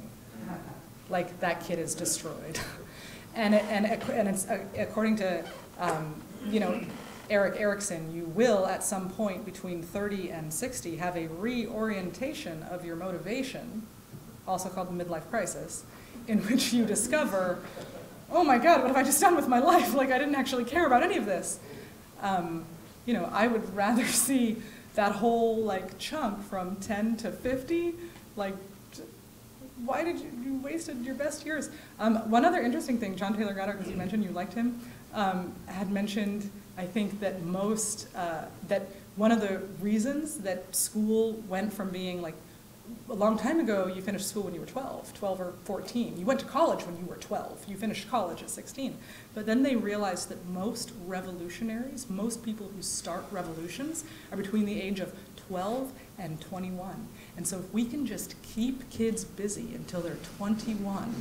Like that kid is destroyed. and, it, and, and it's uh, according to, um, you know, Erik Erikson, you will at some point between 30 and 60 have a reorientation of your motivation, also called the midlife crisis, in which you discover, oh my God, what have I just done with my life? Like I didn't actually care about any of this. Um, you know, I would rather see that whole like chunk from 10 to 50, like why did you, you wasted your best years? Um, one other interesting thing, John Taylor Gatto, because you mentioned you liked him, um, had mentioned I think that most, uh, that one of the reasons that school went from being like, a long time ago, you finished school when you were 12, 12 or 14. You went to college when you were 12. You finished college at 16. But then they realized that most revolutionaries, most people who start revolutions, are between the age of 12 and 21. And so if we can just keep kids busy until they're 21,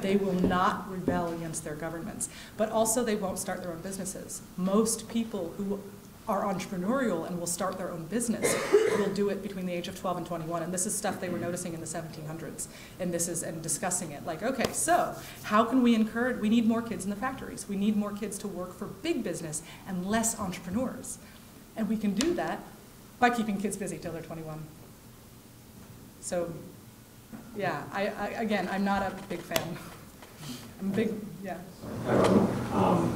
they will not rebel against their governments. But also they won't start their own businesses. Most people who are entrepreneurial and will start their own business will do it between the age of 12 and 21 and this is stuff they were noticing in the 1700s and this is and discussing it. Like okay so how can we encourage we need more kids in the factories. We need more kids to work for big business and less entrepreneurs. And we can do that by keeping kids busy till they're 21 so, yeah, I, I, again, I'm not a big fan. I'm a big, yeah. Um,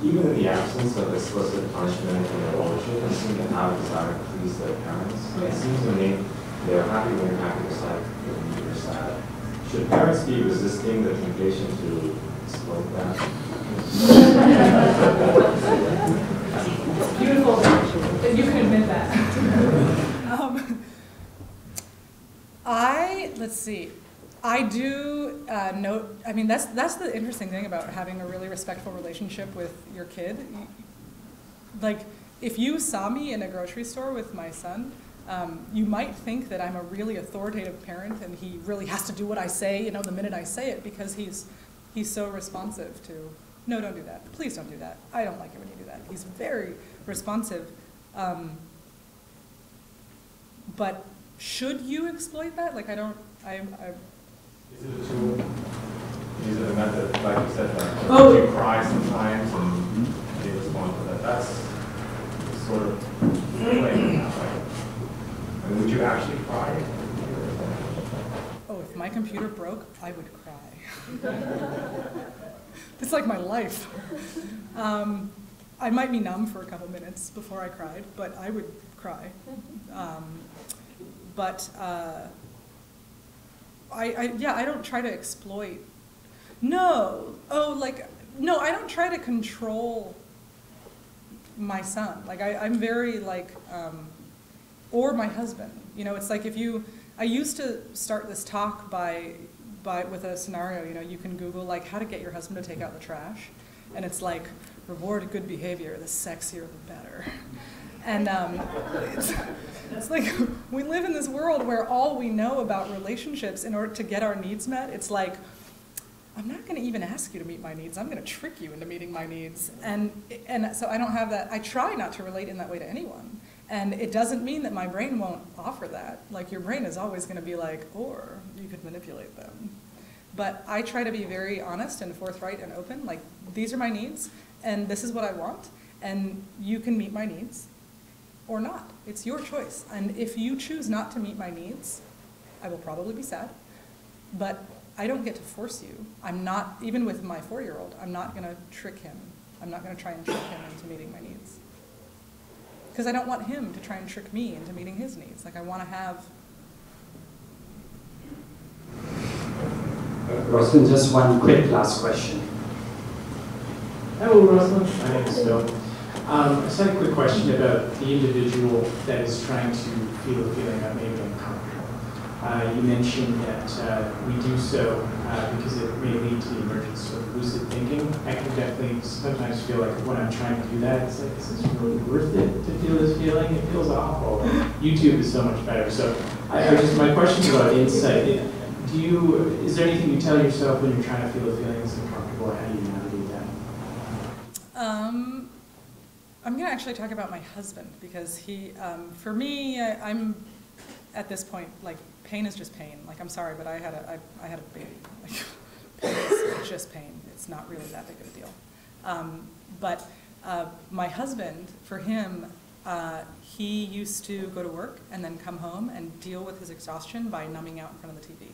even in the absence of explicit punishment and evolution, they seem to have a desire to please their parents. Yeah. It seems to me they're happy when you're happy, just like when you're sad. Should parents be resisting the temptation to exploit that? beautiful you can admit that. um, I, let's see, I do uh, note, I mean, that's, that's the interesting thing about having a really respectful relationship with your kid. Like, if you saw me in a grocery store with my son, um, you might think that I'm a really authoritative parent and he really has to do what I say, you know, the minute I say it, because he's, he's so responsive to, no, don't do that, please don't do that, I don't like it when you do that. He's very responsive. Um, but should you exploit that? Like, I don't, I, I, Is it a tool? Is it a method, like you said, like, Oh. you cry sometimes and they respond to that? That's sort of playing that way. I mean, would you actually cry? oh, if my computer broke, I would cry. it's like my life. Um, I might be numb for a couple minutes before I cried, but I would cry. Um, but uh, I, I, yeah, I don't try to exploit. No, oh, like no, I don't try to control my son. Like I, I'm very like, um, or my husband. You know, it's like if you. I used to start this talk by, by with a scenario. You know, you can Google like how to get your husband to take out the trash, and it's like reward good behavior. The sexier, the better. And um, it's, it's like we live in this world where all we know about relationships in order to get our needs met, it's like I'm not going to even ask you to meet my needs. I'm going to trick you into meeting my needs. And, and so I don't have that. I try not to relate in that way to anyone. And it doesn't mean that my brain won't offer that. Like your brain is always going to be like, or you could manipulate them. But I try to be very honest and forthright and open. Like, these are my needs, and this is what I want, and you can meet my needs or not. It's your choice. And if you choose not to meet my needs, I will probably be sad. But I don't get to force you. I'm not, even with my four year old, I'm not going to trick him. I'm not going to try and trick him into meeting my needs. Because I don't want him to try and trick me into meeting his needs. Like, I want to have. Rosalind, just one quick last question. Hello, Rosalind. My name is Phil. Um, I just had a quick question about the individual that is trying to feel a feeling that may be uncomfortable. Uh, you mentioned that uh, we do so uh, because it may lead to the emergence of lucid thinking. I can definitely sometimes feel like when I'm trying to do that, it's like, is this really worth it to feel this feeling? It feels awful. YouTube is so much better. So I, I just, my question about insight. Do you, is there anything you tell yourself when you're trying to feel a feeling that's uncomfortable? How do you navigate that? Um, I'm going to actually talk about my husband because he, um, for me, I, I'm at this point, like, pain is just pain. Like, I'm sorry, but I had a, I, I had a baby. Like, pain is just pain. It's not really that big of a deal. Um, but uh, my husband, for him, uh, he used to go to work and then come home and deal with his exhaustion by numbing out in front of the TV.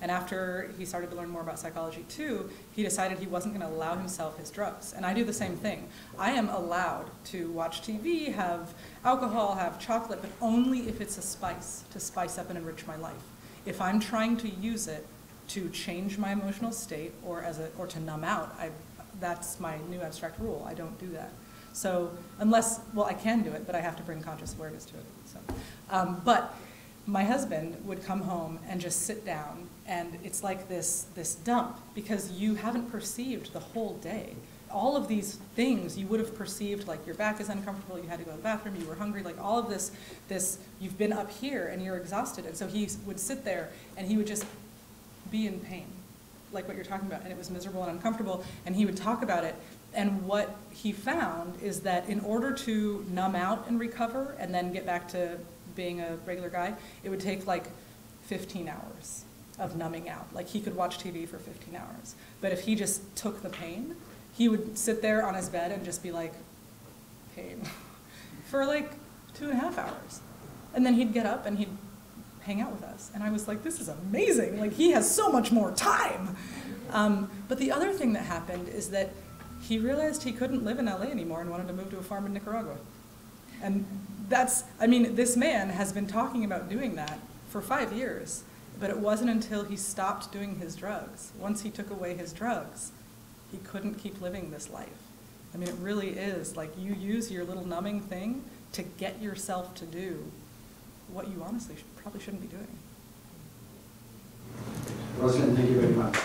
And after he started to learn more about psychology too, he decided he wasn't going to allow himself his drugs. And I do the same thing. I am allowed to watch TV, have alcohol, have chocolate, but only if it's a spice to spice up and enrich my life. If I'm trying to use it to change my emotional state or as a or to numb out, I, that's my new abstract rule. I don't do that. So unless, well, I can do it, but I have to bring conscious awareness to it. So, um, but my husband would come home and just sit down and it's like this this dump because you haven't perceived the whole day. All of these things you would have perceived like your back is uncomfortable you had to go to the bathroom you were hungry like all of this this you've been up here and you're exhausted. And so he would sit there and he would just be in pain like what you're talking about. And it was miserable and uncomfortable. And he would talk about it. And what he found is that in order to numb out and recover and then get back to being a regular guy, it would take like 15 hours of numbing out. Like he could watch TV for 15 hours. But if he just took the pain, he would sit there on his bed and just be like, pain, for like two and a half hours. And then he'd get up and he'd hang out with us. And I was like, this is amazing. Like he has so much more time. Um, but the other thing that happened is that he realized he couldn't live in LA anymore and wanted to move to a farm in Nicaragua. And that's, I mean, this man has been talking about doing that for five years, but it wasn't until he stopped doing his drugs. Once he took away his drugs, he couldn't keep living this life. I mean, it really is like you use your little numbing thing to get yourself to do what you honestly probably shouldn't be doing. Rosalind, thank you very much.